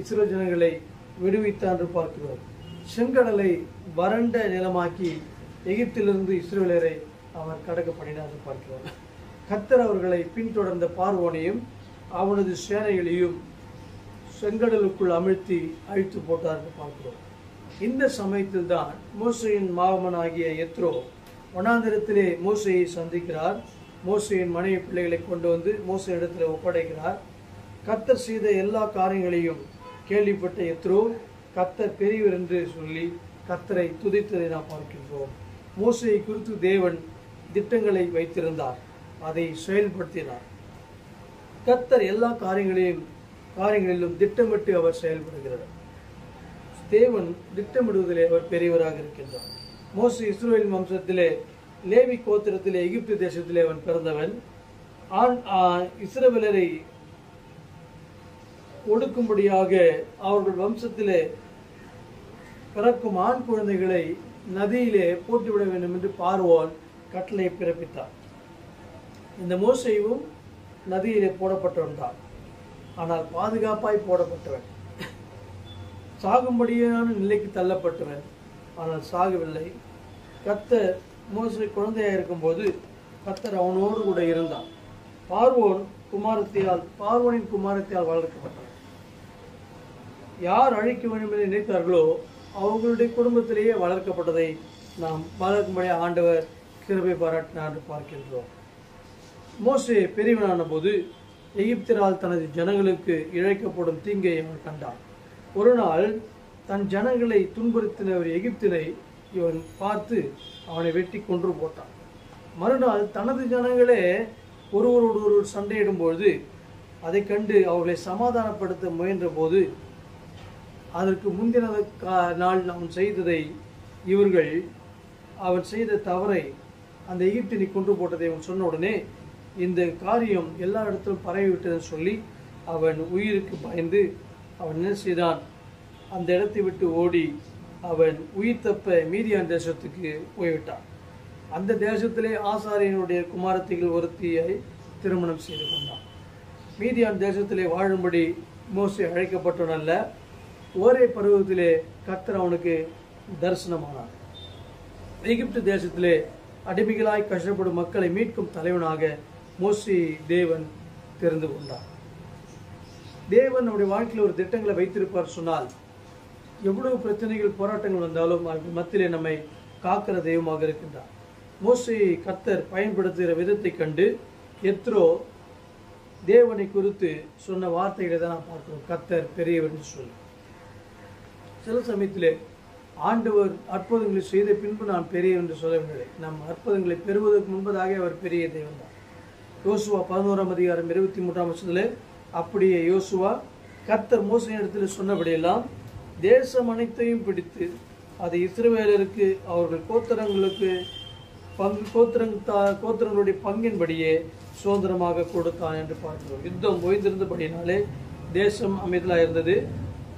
இஸ்ரோ ஜனங்களை விடுவித்தான் என்று பார்க்கிறோம். செங்கடலை வறண்ட நிலமாக்கி எகிப்திலிருந்து இஸ்ரேலரை அவர் கடக்க பண்ணினார் என்று பார்க்கிறோம் அவர்களை பின்தொடர்ந்த பார்வோனையும் அவனது சேனைகளையும் செங்கடலுக்குள் அமிழ்த்தி அழித்து போட்டார் என்று பார்க்கிறோம். இந்த சமயத்தில் தான் மோசையின் மாமனாகிய எத்ரோ வனாந்திரத்திலே மோசையை சந்திக்கிறார். மோசையின் மனைவி பிள்ளைகளை கொண்டு வந்து மோசை இடத்துல ஒப்படைக்கிறார். கத்தர் செய்த எல்லா காரியங்களையும் கேள்விப்பட்ட எத்ரோ கத்தர் பெரியவர் என்று சொல்லி கத்தரை துதித்ததை நாம் பார்க்கின்றோம். மோசையை குறித்து தேவன் திட்டங்களை வைத்திருந்தார். அதை செயல்படுத்தினார். கத்தர் எல்லா காரியங்களையும் காரியங்களிலும் திட்டமிட்டு அவர் செயல்படுகிறார். தேவன் திட்டமிடுவதிலே அவர் பெரியவராக இருக்கின்றார். மோசே இஸ்ரோவேல் வம்சத்திலே லேவி கோத்திரத்திலே எகிப்து தேசத்திலே அவன் பிறந்தவன். ஆண் இஸ்ரவேலரை ஒடுக்கும்படியாக அவர்கள் வம்சத்திலே பிறக்கும் ஆண் குழந்தைகளை நதியிலே போட்டுவிட வேண்டும் என்று பார்வோன் கட்டளை பிறப்பித்தார். இந்த மோசையும் நதியிலே போடப்பட்டவன் தான். ஆனால் பாதுகாப்பாய் போடப்பட்டவன். சாகும்படியான நிலைக்கு தள்ளப்பட்டவன். ஆனால் சாகவில்லை. கத்தர் மோசை குழந்தையாக இருக்கும்போது கத்தர் அவனோடு கூட இருந்தான். பார்வோன் குமாரத்தியால் பார்வோனின் குமாரத்தியால் வளர்க்கப்பட்டான். யார் அழிக்க வேண்டும் என்று நினைத்தார்களோ அவர்களுடைய குடும்பத்திலேயே வளர்க்கப்பட்டதை நாம் வளர்க்கும்படிய ஆண்டவர் கிருபை பாராட்டினார் என்று பார்க்கின்றோம். மோசே பெரியவனான போது எகிப்திரால் தனது ஜனங்களுக்கு இழைக்கப்படும் தீங்கை அவன் கண்டான். ஒரு நாள் தன் ஜனங்களை துன்புறுத்தின ஒரு எகிப்தினை இவன் பார்த்து அவனை வெட்டி கொன்று போட்டான். மறுநாள் தனது ஜனங்களே ஒருவரோடு ஒருவர் சண்டையிடும்பொழுது அதை கண்டு அவர்களை சமாதானப்படுத்த முயன்ற போது அதற்கு முந்தின கா- நாள் அவன் செய்ததை இவர்கள் அவன் செய்த தவறை அந்த எகிப்தினி கொண்டு போட்டதை அவன் சொன்ன உடனே இந்த காரியம் எல்லா இடத்திலும் பரவிவிட்டதுன்னு சொல்லி அவன் உயிருக்கு பயந்து அவன் என்ன செய்தான்? அந்த இடத்தை விட்டு ஓடி அவன் உயிர் தப்ப மீதியான் தேசத்துக்கு போய்விட்டான். அந்த தேசத்திலே ஆசாரியனுடைய குமாரத்திகள் ஒருத்தியை திருமணம் செய்து கொண்டான். மீதியான் தேசத்திலே வாழும்படி மோசி அழைக்கப்பட்டவன் அல்ல. ஓரே பருவத்திலே கர்த்தர் அவனுக்கு தரிசனமானார். எகிப்து தேசத்திலே அடிமைகளாய் கஷ்டப்படும் மக்களை மீட்கும் தலைவனாக மோசி தேவன் தெரிந்து கொண்டார். தேவன் நம்முடைய வாழ்க்கையில் ஒரு திட்டங்களை வைத்திருப்பார் சொன்னால் எவ்வளவு பிரச்சனைகள் போராட்டங்கள் வந்தாலும் அவர்கள் மத்தியிலே நம்மை காக்கிற தெய்வமாக இருக்கின்றார். மோசி கத்தர் பயன்படுத்துகிற விதத்தை கண்டு எத்ரோ தேவனை குறித்து சொன்ன வார்த்தைகளை தான் நான் பார்க்கிறோம். கத்தர் பெரியவர் என்று சொல்லி. சில சமயத்திலே ஆண்டவர் அற்புதங்களை செய்த பின்பு நான் பெரிய என்று சொல்லவில்லை. நம் அற்புதங்களை பெறுவதற்கு முன்பதாக அவர் பெரிய தெய்வம் தான். யோசுவா பதினோராம் அதிகாரம் இருபத்தி மூன்றாம் வருஷத்தில் அப்படியே யோசுவா கர்த்தர் மோசையின் இடத்துல சொன்னபடியெல்லாம் தேசம் அனைத்தையும் பிடித்து அதை இஸ்ரவேலருக்கு அவர்கள் கோத்திரங்களுக்கு பங்கு கோத்திரங் கோத்திரங்களுடைய பங்கின்படியே சுதந்திரமாக கொடுத்தான் என்று பார்க்கிறோம். யுத்தம் ஓய்ந்திருந்தபடினாலே தேசம் அமைதலாக இருந்தது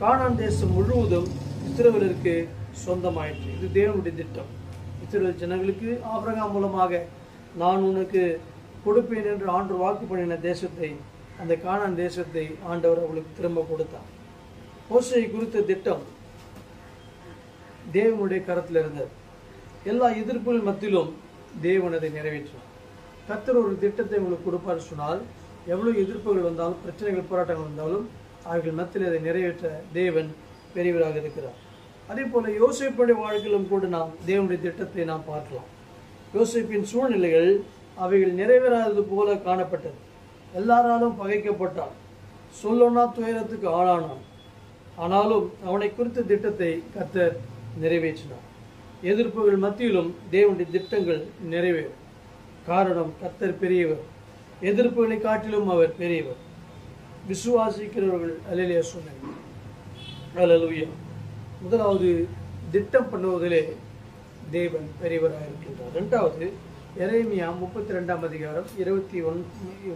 கானான் தேசம் முழுவதும் இஸ்ரவேலருக்கு சொந்தமாயிற்று. இது தேவனுடைய திட்டம். இஸ்ரேல் ஜனங்களுக்கு ஆபிரகாம் மூலமாக நான் உனக்கு கொடுப்பேன் என்று ஆண்டு வாக்கு பண்ணின தேசத்தை அந்த காணான் தேசத்தை ஆண்டவர் அவளுக்கு திரும்ப கொடுத்தார் ஓசையை குறித்த திட்டம் தேவனுடைய கரத்தில் இருந்தது. எல்லா எதிர்ப்புகள் மத்தியிலும் தேவன் அதை நிறைவேற்றினார். கத்தர் ஒரு திட்டத்தை உங்களுக்கு கொடுப்பார் சொன்னால் எவ்வளவு எதிர்ப்புகள் வந்தாலும் பிரச்சனைகள் போராட்டங்கள் வந்தாலும் அவர்கள் மத்தியில் அதை நிறைவேற்ற தேவன் பெரியவராக இருக்கிறார். அதே போல யோசிப்புடைய வாழ்க்கையிலும் கூட நாம் தேவனுடைய திட்டத்தை நாம் பார்க்கலாம். யோசிப்பின் சூழ்நிலைகள் அவைகள் நிறைவேறாதது போல காணப்பட்டது. எல்லாராலும் பகைக்கப்பட்டான். சொல்லொன்னா துயரத்துக்கு ஆளானான். ஆனாலும் அவனை குறித்த திட்டத்தை கத்தர் நிறைவேற்றினார். எதிர்ப்புகள் மத்தியிலும் தேவனுடைய திட்டங்கள் நிறைவேறும். காரணம் கத்தர் பெரியவர். எதிர்ப்புகளை காட்டிலும் அவர் பெரியவர். விசுவாசிக்கிறவர்கள் அலையிலே சொன்னாங்க. அலலுயா முதலாவது திட்டம் பண்ணுவதிலே தேவன் பெரியவராக இருக்கின்றார். ரெண்டாவது எரேமியா முப்பத்தி ரெண்டாம் அதிகாரம் இருபத்தி ஒன்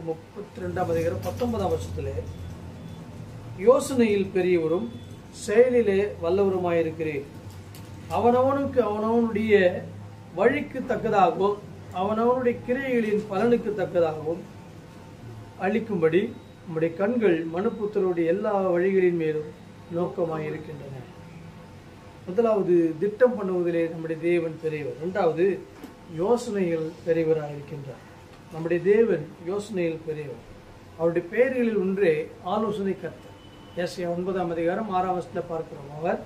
முப்பத்தி ரெண்டாம் அதிகாரம் பத்தொன்பதாம் வருஷத்தில் யோசனையில் பெரியவரும் செயலிலே வல்லவருமாயிருக்கிறேன் அவனவனுக்கு அவனவனுடைய வழிக்கு தக்கதாகவும் அவனவனுடைய கிரியைகளின் பலனுக்கு தக்கதாகவும் அளிக்கும்படி நம்முடைய கண்கள் மனுப்புத்தருடைய எல்லா வழிகளின் மேலும் நோக்கமாக இருக்கின்றன. முதலாவது திட்டம் பண்ணுவதிலே நம்முடைய தேவன் பெரியவர். இரண்டாவது யோசனையில் பெரியவராக இருக்கின்றார். நம்முடைய தேவன் யோசனையில் பெரியவர். அவருடைய பெயர்களில் ஒன்றே ஆலோசனை கர்த்தர். எஸ் ஒன்பதாம் அதிகாரம் ஆறாம் வருஷத்தில் பார்க்கிறோம். அவர்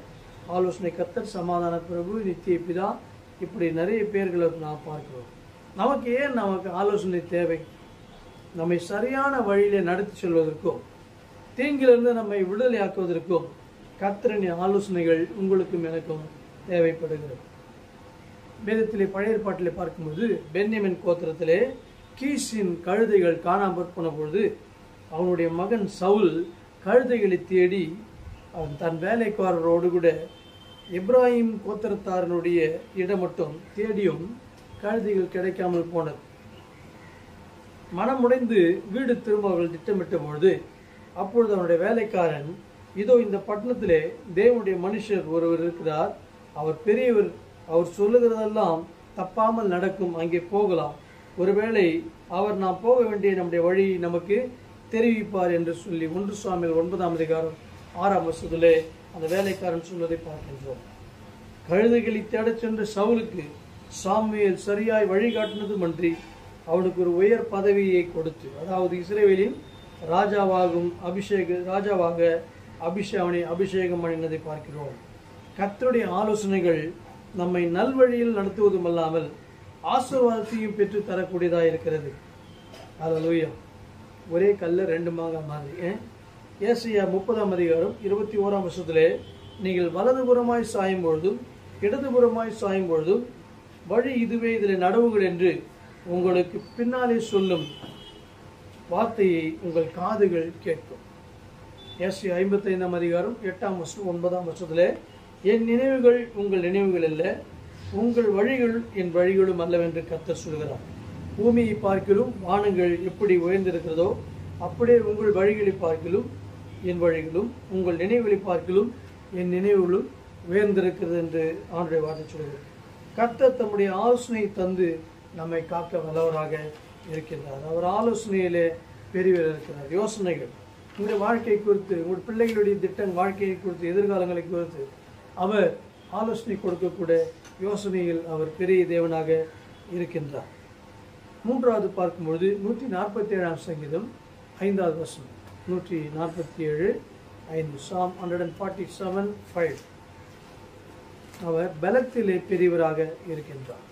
ஆலோசனை கர்த்தர் சமாதான பிரபு நித்திய பிதா இப்படி நிறைய பேர்களை நாம் பார்க்கிறோம். நமக்கு ஏன் நமக்கு ஆலோசனை தேவை? நம்மை சரியான வழியிலே நடத்தி செல்வதற்கும் தீங்கிலிருந்து நம்மை விடுதலையாக்குவதற்கும் கர்த்தரின் ஆலோசனைகள் உங்களுக்கும் எனக்கும் தேவைப்படுகிறது. வேதத்திலே பழைய ஏற்பாட்டிலே பார்க்கும்போது பென்யமின் கோத்திரத்திலே கீஷின் கழுதைகள் காணாமற் போன பொழுது அவனுடைய மகன் சவுல் கழுதைகளை தேடி அவன் தன் வேலைக்காரரோடு கூட இப்ராஹிம் கோத்திரத்தாரனுடைய இடம் மட்டும் தேடியும் கழுதைகள் கிடைக்காமல் போனது. மனமுடைந்து வீடு திரும்ப அவர்கள் திட்டமிட்ட பொழுது அப்பொழுது அவனுடைய வேலைக்காரன் இதோ இந்த பட்டணத்திலே தேவனுடைய மனுஷர் ஒருவர் இருக்கிறார். அவர் பெரியவர் அவர் சொல்லுகிறதெல்லாம் தப்பாமல் நடக்கும் அங்கே போகலாம். ஒருவேளை அவர் நாம் போக வேண்டிய நம்முடைய வழி நமக்கு தெரிவிப்பார் என்று சொல்லி ஒன்று சுவாமிகள் ஒன்பதாம் அதிகாரம் ஆறாம் வருஷத்திலே அந்த வேலைக்காரன் சொல்வதை பார்க்கின்றோம். கழுதைகளை தேடச் சென்ற சவுலுக்கு சாமியல் சரியாய் வழிகாட்டினதுமன்றி அவனுக்கு ஒரு உயர் பதவியை கொடுத்து அதாவது இஸ்ரேவேலின் ராஜாவாகும் அபிஷேக ராஜாவாக அபிஷே அவனை அபிஷேகம் பண்ணினதை பார்க்கிறோம். கத்தருடைய ஆலோசனைகள் நம்மை நல்வழியில் நடத்துவதும் அல்லாமல் ஆசீர்வாதத்தையும் பெற்று தரக்கூடியதாக இருக்கிறது. அல்லேலூயா ஒரே கல்ல ரெண்டு மாங்காய் மாதிரி ஏன்? முப்பதாம் அதிகாரம் இருபத்தி ஓராம் வருஷத்திலே நீங்கள் வலதுபுறமாய் சாயும் பொழுதும் இடதுபுறமாய் சாயும் பொழுதும் வழி இதுவே இதில் நடவுகள் என்று உங்களுக்கு பின்னாலே சொல்லும் வார்த்தையை உங்கள் காதுகள் கேட்கும். எஸ் ஐம்பத்தைந்தாம் அதிகாரம் எட்டாம் வருஷம் ஒன்பதாம் வருஷத்தில் என் நினைவுகள் உங்கள் நினைவுகள் இல்லை உங்கள் வழிகள் என் வழிகளும் அல்லவென்று கத்த சொல்கிறார். பூமியை பார்க்கிலும் வானங்கள் எப்படி உயர்ந்திருக்கிறதோ அப்படியே உங்கள் வழிகளை பார்க்கிலும் என் வழிகளும் உங்கள் நினைவுகளை பார்க்கிலும் என் நினைவுகளும் உயர்ந்திருக்கிறது என்று ஆண்டுடைய வார்த்தை சொல்கிறது கத்த தம்முடைய ஆலோசனை தந்து நம்மை காக்க வல்லவராக இருக்கின்றார். அவர் ஆலோசனையிலே பெரியவர் இருக்கிறார். யோசனைகள். உங்களுடைய வாழ்க்கை குறித்து உங்கள் பிள்ளைகளுடைய திட்டம் வாழ்க்கையை குறித்து எதிர்காலங்களை குறித்து அவர் ஆலோசனை கொடுக்கக்கூடிய யோசனையில் அவர் பெரிய தேவனாக இருக்கின்றார். மூன்றாவது பார்க்கும்பொழுது நூற்றி நாற்பத்தி ஏழாம் சங்கீதம் ஐந்தாவது வருஷம் நூற்றி நாற்பத்தி ஏழு ஐந்து. Psalm hundred and forty seven five அவர் பலத்திலே பெரியவராக இருக்கின்றார்.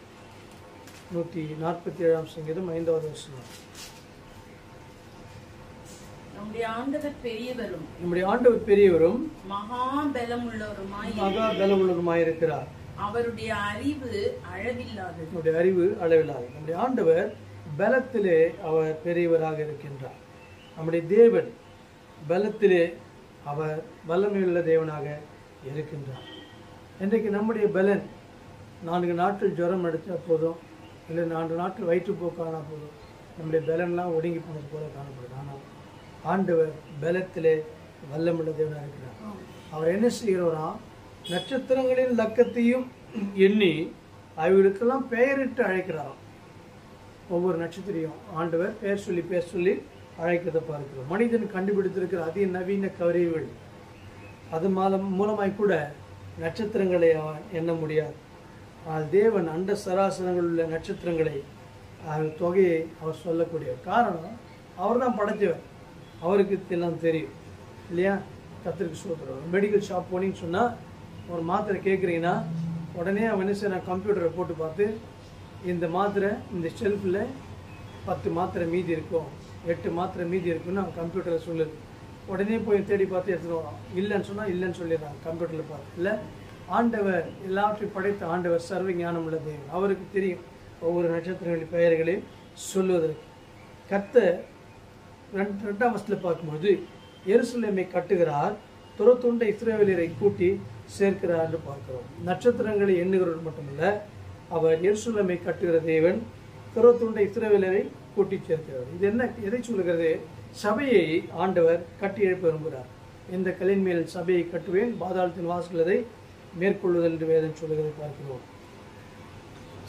நூற்றி நாற்பத்தி ஏழாம் சங்கீதம் ஐந்தாவது வசனம். நம்முடைய ஆண்டவர் பெரியவரும் நம்முடைய ஆண்டவர் பெரியவரும் மகா பலமுள்ளவருமாய் மகா பலமுள்ளவருமாயிருக்கிறார் அவருடைய அறிவு அளவில்லாதது. நம்முடைய அறிவு அளவில்லாது நம்முடைய ஆண்டவர் பலத்திலே அவர் பெரியவராக இருக்கின்றார். நம்முடைய தேவன் பலத்திலே அவர் வல்லமையுள்ள தேவனாக இருக்கின்றார். இன்றைக்கு நம்முடைய பலன் நான்கு நாட்கள் ஜுரம் அடித்தா போதும். இல்லை நான்கு நாட்கள் வயிற்றுப்போக்கான போதும். நம்முடைய பலன்லாம் ஒடுங்கி போனது போல காணப்படுது. ஆனால் ஆண்டவர் பலத்திலே வல்லமுள்ள தேவனாக இருக்கிறார். அவர் என்ன செய்கிறவராம் நட்சத்திரங்களின் லக்கத்தையும் எண்ணி அவர்களுக்கெல்லாம் பெயரிட்டு அழைக்கிறாராம் ஒவ்வொரு நட்சத்திரையும் ஆண்டவர் பெயர் சொல்லி பெயர் சொல்லி அழைக்கிறத பார்க்கிறோம். மனிதன் கண்டுபிடித்திருக்கிற அதிக நவீன கருவிகள் அது மூலம் மூலமாய் கூட நட்சத்திரங்களை அவன் எண்ண முடியாது. தேவன் அண்ட சராசனங்கள் உள்ள நட்சத்திரங்களை அதன் தொகையை அவர் சொல்லக்கூடிய காரணம் அவர் தான் படைத்தவர். அவருக்கு எல்லாம் தெரியும். இல்லையா? கத்திரிக்கு சோத்துறோம் மெடிக்கல் ஷாப் போனீங்கன்னு சொன்னால் ஒரு மாத்திரை கேட்குறீங்கன்னா உடனே அவன் என்ன செய்யறான்? கம்ப்யூட்டரை போட்டு பார்த்து இந்த மாத்திரை இந்த ஷெல்ஃபில் பத்து மாத்திரை மீதி இருக்கும். எட்டு மாத்திரை மீதி இருக்குன்னு அவன் கம்ப்யூட்டரில் சொல்லுது. உடனே போய் தேடி பார்த்து எடுத்துகிட்டு வரான். இல்லைன்னு சொன்னால் இல்லைன்னு சொல்லிடுறான். கம்ப்யூட்டரில் பார்த்து. இல்லை ஆண்டவர் எல்லாவற்றையும் படைத்த ஆண்டவர் சர்வ ஞானம் உள்ள தேவன். அவருக்கு தெரியும் ஒவ்வொரு நட்சத்திரங்களின் பெயர்களையும் சொல்வதற்கு கத்த ரெண்டு ரெண்டாம் வசத்தில் பார்க்கும்போது எருசலேமை கட்டுகிறார் துரத்துண்ட இஸ்ரேவேலரை கூட்டி சேர்க்கிறார் என்று பார்க்கிறோம். நட்சத்திரங்களை எண்ணுகிறவர் மட்டுமல்ல அவர் எருசலேமை கட்டுகிற தேவன் துரத்துண்ட இஸ்ரேவேலரை கூட்டி சேர்க்கிறார். இது என்ன எதை சொல்லுகிறது? சபையை ஆண்டவர் கட்டி எழுப்ப விரும்புகிறார். இந்த கலின் மேல் சபையை கட்டுவேன் பாதாளத்தின் வாசல்களை மேற்கொள்ளுதல் என்று வேதம் சொல்லுகிறதை பார்க்கிறோம்.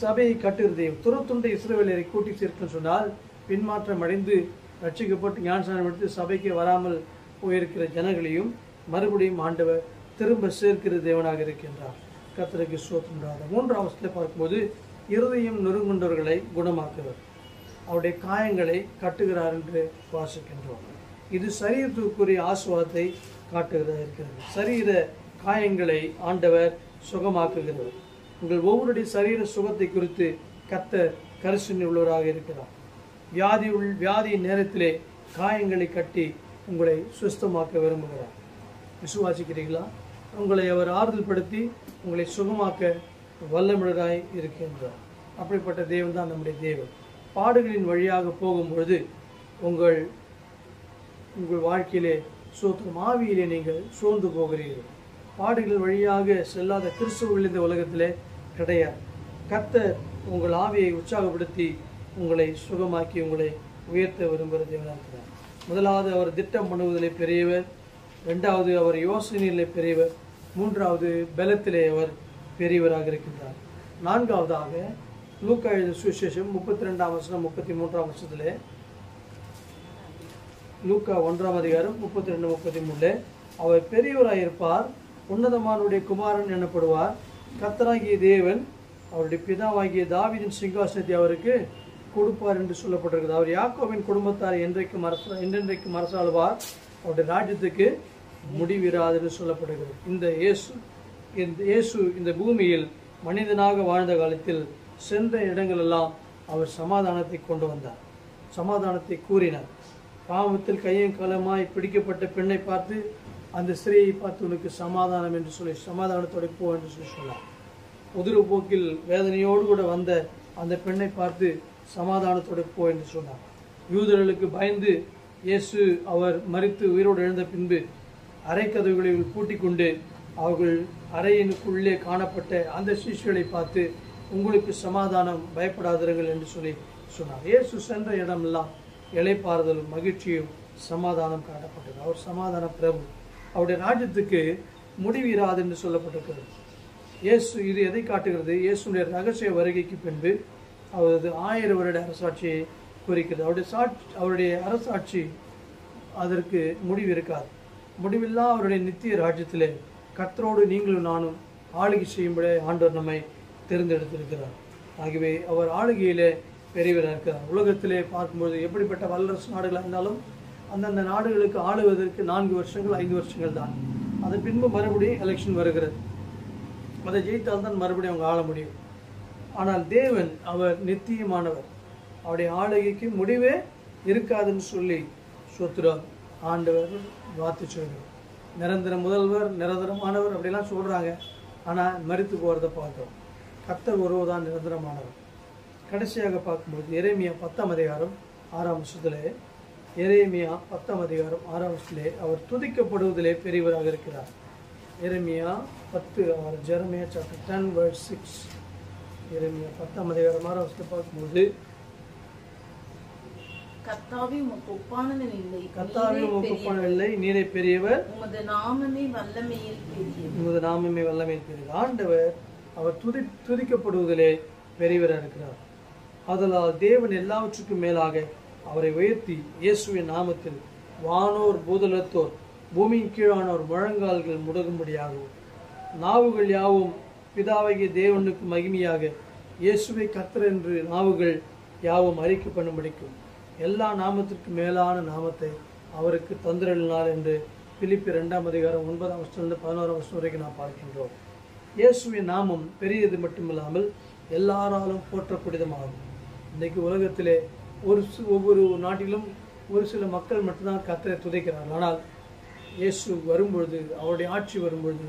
சபையை கட்டுகிறது. துரத்துண்ட இஸ்ரவேலரை கூட்டி சேர்க்கும் சொன்னால் பின்மாற்றம் அடைந்து ரட்சிக்கப்பட்டு ஞானஸ்நானம் எடுத்து சபைக்கு வராமல் போயிருக்கிற ஜனங்களையும் மறுபடியும் ஆண்டவர் திரும்ப சேர்க்கிற தேவனாக இருக்கின்றார். கர்த்தருக்கு சோத்துண்டாத மூன்றாம் அவசரத்தில் பார்க்கும்போது இருதயம் நொறுங்குண்டவர்களை குணமாக்குவர். அவருடைய காயங்களை கட்டுகிறார் என்று வாசிக்கின்றோம். இது சரீரத்துக்குரிய ஆசுவாதத்தை காட்டுகிறதா இருக்கிறது. சரீர காயங்களை ஆண்டவர் சுகமாக்குகிறவர் உங்கள் ஒவ்வொருடைய சரீர சுகத்தை குறித்து கத்த கரிசனை உள்ளவராக இருக்கிறார். வியாதி உள் வியாதியின் நேரத்திலே காயங்களை கட்டி உங்களை சுஸ்தமாக்க விரும்புகிறார். விசுவாசிக்கிறீங்களா உங்களை அவர் ஆறுதல் படுத்தி உங்களை சுகமாக்க வல்லமிழராய் இருக்கின்றார். அப்படிப்பட்ட தெய்வம் தான் நம்முடைய தெய்வம் பாடுகளின் வழியாக போகும்பொழுது உங்கள் உங்கள் வாழ்க்கையிலே சோத்திரம் ஆவியிலே நீங்கள் சோர்ந்து போகிறீர்கள். பாடுகள் வழியாக செல்லாத கிறிஸ்துவர்கள் இந்த உலகத்திலே கிடையாது. கர்த்தர் உங்கள் ஆவியை உற்சாகப்படுத்தி உங்களை சுகமாக்கி உங்களை உயர்த்த விரும்புகிற தேவனாக முதலாவது அவர் திட்டம் பண்ணுவதிலே பெரியவர் ரெண்டாவது அவர் யோசனையிலே பெரியவர் மூன்றாவது பலத்திலே அவர் பெரியவராக இருக்கின்றார். நான்காவதாக லூக்கா எழுத சுவிசேஷம் முப்பத்தி ரெண்டாம் வருஷம் முப்பத்தி மூன்றாம் வருஷத்திலே லூக்கா ஒன்றாம் அதிகாரம் முப்பத்தி ரெண்டு முப்பத்தி மூணு அவர் பெரியவராக இருப்பார் உன்னதமானுடைய குமாரன் எனப்படுவார். கத்தராகிய தேவன் அவருடைய பிதாவாகிய தாவிதின் சிங்காசனத்தை அவருக்கு கொடுப்பார் என்று சொல்லப்பட்டிருக்கிறது. அவர் யாக்கோவின் குடும்பத்தார் என்றைக்கும் மரச என்றென்றைக்கு மரசாழ்வார் அவருடைய ராஜ்யத்துக்கு முடிவிராது என்று சொல்லப்படுகிறது இந்த இயேசு இந்த இயேசு இந்த பூமியில் மனிதனாக வாழ்ந்த காலத்தில் சென்ற இடங்களெல்லாம் அவர் சமாதானத்தை கொண்டு வந்தார். சமாதானத்தை கூறினார். பாவத்தில் கையும் காலமாய் பிடிக்கப்பட்ட பெண்ணை பார்த்து அந்த ஸ்திரீயை பார்த்து உனக்கு சமாதானம் என்று சொல்லி சமாதானத்தோட போ என்று சொல்லி சொன்னார். உதிர போக்கில் வேதனையோடு கூட வந்த அந்த பெண்ணை பார்த்து சமாதானத்தோட போ என்று சொன்னார். யூதர்களுக்கு பயந்து இயேசு அவர் மறித்து உயிரோடு எழுந்த பின்பு அரைக்கதவுகளை பூட்டிக் கொண்டு அவர்கள் அறையினுக்குள்ளே காணப்பட்ட அந்த சிசுகளை பார்த்து உங்களுக்கு சமாதானம் பயப்படாதீர்கள் என்று சொல்லி சொன்னார். இயேசு சென்ற இடமெல்லாம் இலைப்பாறுதலும் மகிழ்ச்சியும் சமாதானம் காட்டப்பட்டது. அவர் சமாதான பிரபு. அவருடைய ராஜ்யத்துக்கு முடிவு இராது என்று சொல்லப்பட்டிருக்கிறது. இயேசு இது எதை காட்டுகிறது? இயேசுடைய ரகசிய வருகைக்கு பின்பு அவரது ஆயிரம் வருட அரசாட்சியை குறிக்கிறது. அவருடைய சாட்சி அவருடைய அரசாட்சி அதற்கு முடிவு இருக்காது முடிவில்லா அவருடைய நித்திய ராஜ்யத்திலே கத்தரோடு நீங்களும் நானும் ஆளுகை செய்யும்படி ஆண்டவர் நம்மை தேர்ந்தெடுத்திருக்கிறார். ஆகவே அவர் ஆளுகையிலே பெரியவராக இருக்கிறார் உலகத்திலே பார்க்கும்போது எப்படிப்பட்ட வல்லரசு நாடுகளாக இருந்தாலும் அந்தந்த நாடுகளுக்கு ஆளுவதற்கு நான்கு வருஷங்கள் ஐந்து வருஷங்கள் தான். அதன் பின்பு மறுபடியும் எலெக்ஷன் வருகிறது. அதை ஜெயித்தால் தான் மறுபடியும் அவங்க ஆள முடியும். ஆனால் தேவன் அவர் நித்தியமானவர். அவருடைய ஆளுகைக்கு முடிவே இருக்காதுன்னு சொல்லி சொத்துறார் ஆண்டவர் வார்த்தை சொல்கிறார் நிரந்தர முதல்வர் நிரந்தரமானவர் அப்படிலாம் சொல்கிறாங்க ஆனால் மறித்து போகிறத பார்க்குறோம் கத்தர் ஒருவர் தான் நிரந்தரமானவர். கடைசியாக பார்க்கும்போது இறைமையா பத்தாம் அதிகாரம் ஆறாம் வருஷத்திலே எரேமியா பத்தாம் அதிகாரம் ஆறாம் வருஷத்திலே அவர் துதிக்கப்படுவதிலே பெரியவராக இருக்கிறார். எரேமியா பத்து ஆறு Jeremiah chapter ten word six எரேமியா பத்தாம் அதிகாரம் ஆறாம் வருஷத்தை பார்க்கும்போது கர்த்தாவே உமக்கு ஒப்பானவன் இல்லை. பெரியவர். இல்லை. நீரே பெரியவர். உமது நாமமே வல்லமையில் உமது நாமமே பெரியது ஆண்டவர் அவர் துதி துதிக்கப்படுவதிலே பெரியவராக இருக்கிறார். ஆதலால் தேவன் எல்லாவற்றுக்கும் மேலாக அவரை உயர்த்தி இயேசுவின் நாமத்தில் வானோர் பூதலத்தோர் பூமியின் கீழானோர் முழங்கால்கள் முடகும்படியாகவும் நாவுகள் யாவும் பிதாவகிய தேவனுக்கு மகிமையாக இயேசுவை கத்தர் என்று நாவுகள் யாவும் அறிக்கை பண்ணும்படிக்கும் எல்லா நாமத்திற்கும் மேலான நாமத்தை அவருக்கு தந்திரளினார் என்று பிலிப்பி இரண்டாம் அதிகாரம் ஒன்பதாம் வருஷத்திலிருந்து பதினோராம் வருஷம் வரைக்கும் நாம் பார்க்கின்றோம். இயேசுவின் நாமம் பெரியது மட்டுமில்லாமல் எல்லாராலும் போற்றக்கூடியதுமாகும். இன்றைக்கு உலகத்திலே ஒரு ஒவ்வொரு நாட்டிலும் ஒரு சில மக்கள் மட்டும்தான் கத்தரை துதைக்கிறார்கள். ஆனால் இயேசு வரும்பொழுது அவருடைய ஆட்சி வரும்பொழுது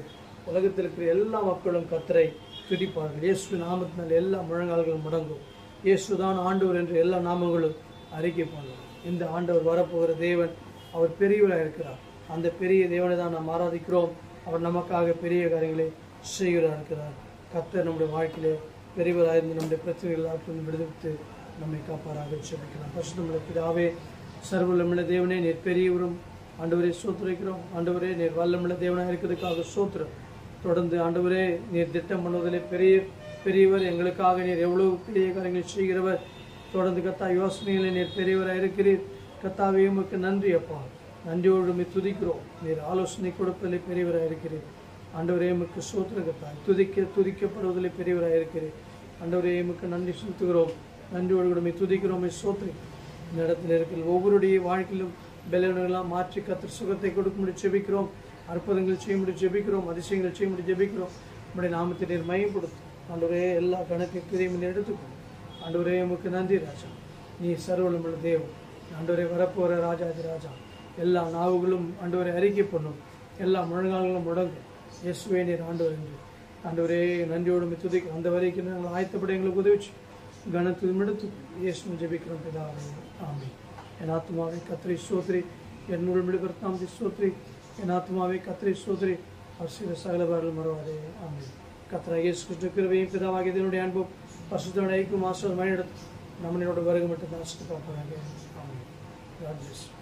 உலகத்தில் இருக்கிற எல்லா மக்களும் கத்தரை துதிப்பார்கள். இயேசு நாமத்தினால் எல்லா முழங்கால்களும் முடங்கும். இயேசுதான் ஆண்டவர் என்று எல்லா நாமங்களும் அறிக்கை பண்ணும் இந்த ஆண்டவர் வரப்போகிற தேவன் அவர் பெரியவராக இருக்கிறார். அந்த பெரிய தேவனை தான் நாம் ஆராதிக்கிறோம். அவர் நமக்காக பெரிய காரியங்களை செய்கிறார் இருக்கிறார். கத்தர் நம்முடைய வாழ்க்கையிலே பெரியவராக இருந்து நம்முடைய பிரச்சனைகள் விடுவித்து நம்மை காப்பாராக செபிக்கலாம் பசுத்தமுள்ள பிதாவே சர்வலமிழ தேவனே நீர் பெரியவரும் ஆண்டவரே சோத்துரைக்கிறோம். ஆண்டவரே நீர் வல்லமிழ தேவனாக இருக்கிறதுக்காக சோத்துறோம் தொடர்ந்து ஆண்டவரே நீர் திட்டம் பண்ணுவதிலே பெரிய பெரியவர் எங்களுக்காக நீர் எவ்வளவு பெரிய காரியங்கள் செய்கிறவர். தொடர்ந்து கத்தா யோசனைகளை நீர் பெரியவராக இருக்கிறீர். கத்தாவே உமக்கு நன்றி அப்பா. நன்றியோடு துதிக்கிறோம். நீர் ஆலோசனை கொடுப்பதிலே பெரியவராக இருக்கிறீர். ஆண்டவரே உமக்கு சோத்திர கத்தா. துதிக்க துதிக்கப்படுவதிலே பெரியவராக இருக்கிறீர். ஆண்டவரே உமக்கு நன்றி செலுத்துகிறோம். நன்றியோடு கூட உம்மை துதிக்கிறோம் உம்மை இந்த இடத்தில் இருக்கிற ஒவ்வொருடைய வாழ்க்கையிலும் பலவீனங்களாம் மாற்றி கத்திர சுகத்தை கொடுக்க முடியும் ஜெபிக்கிறோம். அற்புதங்கள் செய்யும்படி ஜெபிக்கிறோம் அதிசயங்கள் செய்யும்படி ஜெபிக்கிறோம். நம்முடைய நாமத்தை நீர் மயம்படுத்தும் ஆண்டவரே எல்லா கணக்கு கிரியும் எடுத்துக்கணும் ஆண்டவரே உமக்கு நன்றி ராஜா. நீ சர்வலமுள்ள தேவன். ஆண்டவரே வரப்போகிற ராஜாதி ராஜா. எல்லா நாவுகளும் ஆண்டவரை அறிக்கை பண்ணும். எல்லா முழங்கால்களும் முடங்கும் இயேசுவே நீர் ஆண்டவர் என்று. ஆண்டவரே நன்றியோடு உம்மை அந்த வரைக்கும் நாங்கள் ஆயத்தப்பட எங்களுக்கு உதவிச்சு. கனத்து எடுத்து இயேசு ஜெபிக்கிறோம் பிதாவே ஆமே என் ஆத்மாவை கத்திரை சோதரி என் உள்மிடு கர்த்தாம் சோத்ரி என் ஆத்மாவை கத்திரை சோதரி அவர் சில சகலபார்கள் மறுவாதே ஆமே கத்திரா இயேசு கிருஷ்ண கிருபையும் பிதாவாகிய இதனுடைய அன்பும் பசுத்தோட ஐக்கும் ஆசிரியர் மணியிடத்து நம்மளோட வருகை மட்டும் தான் பார்ப்பாங்க ஆமே God.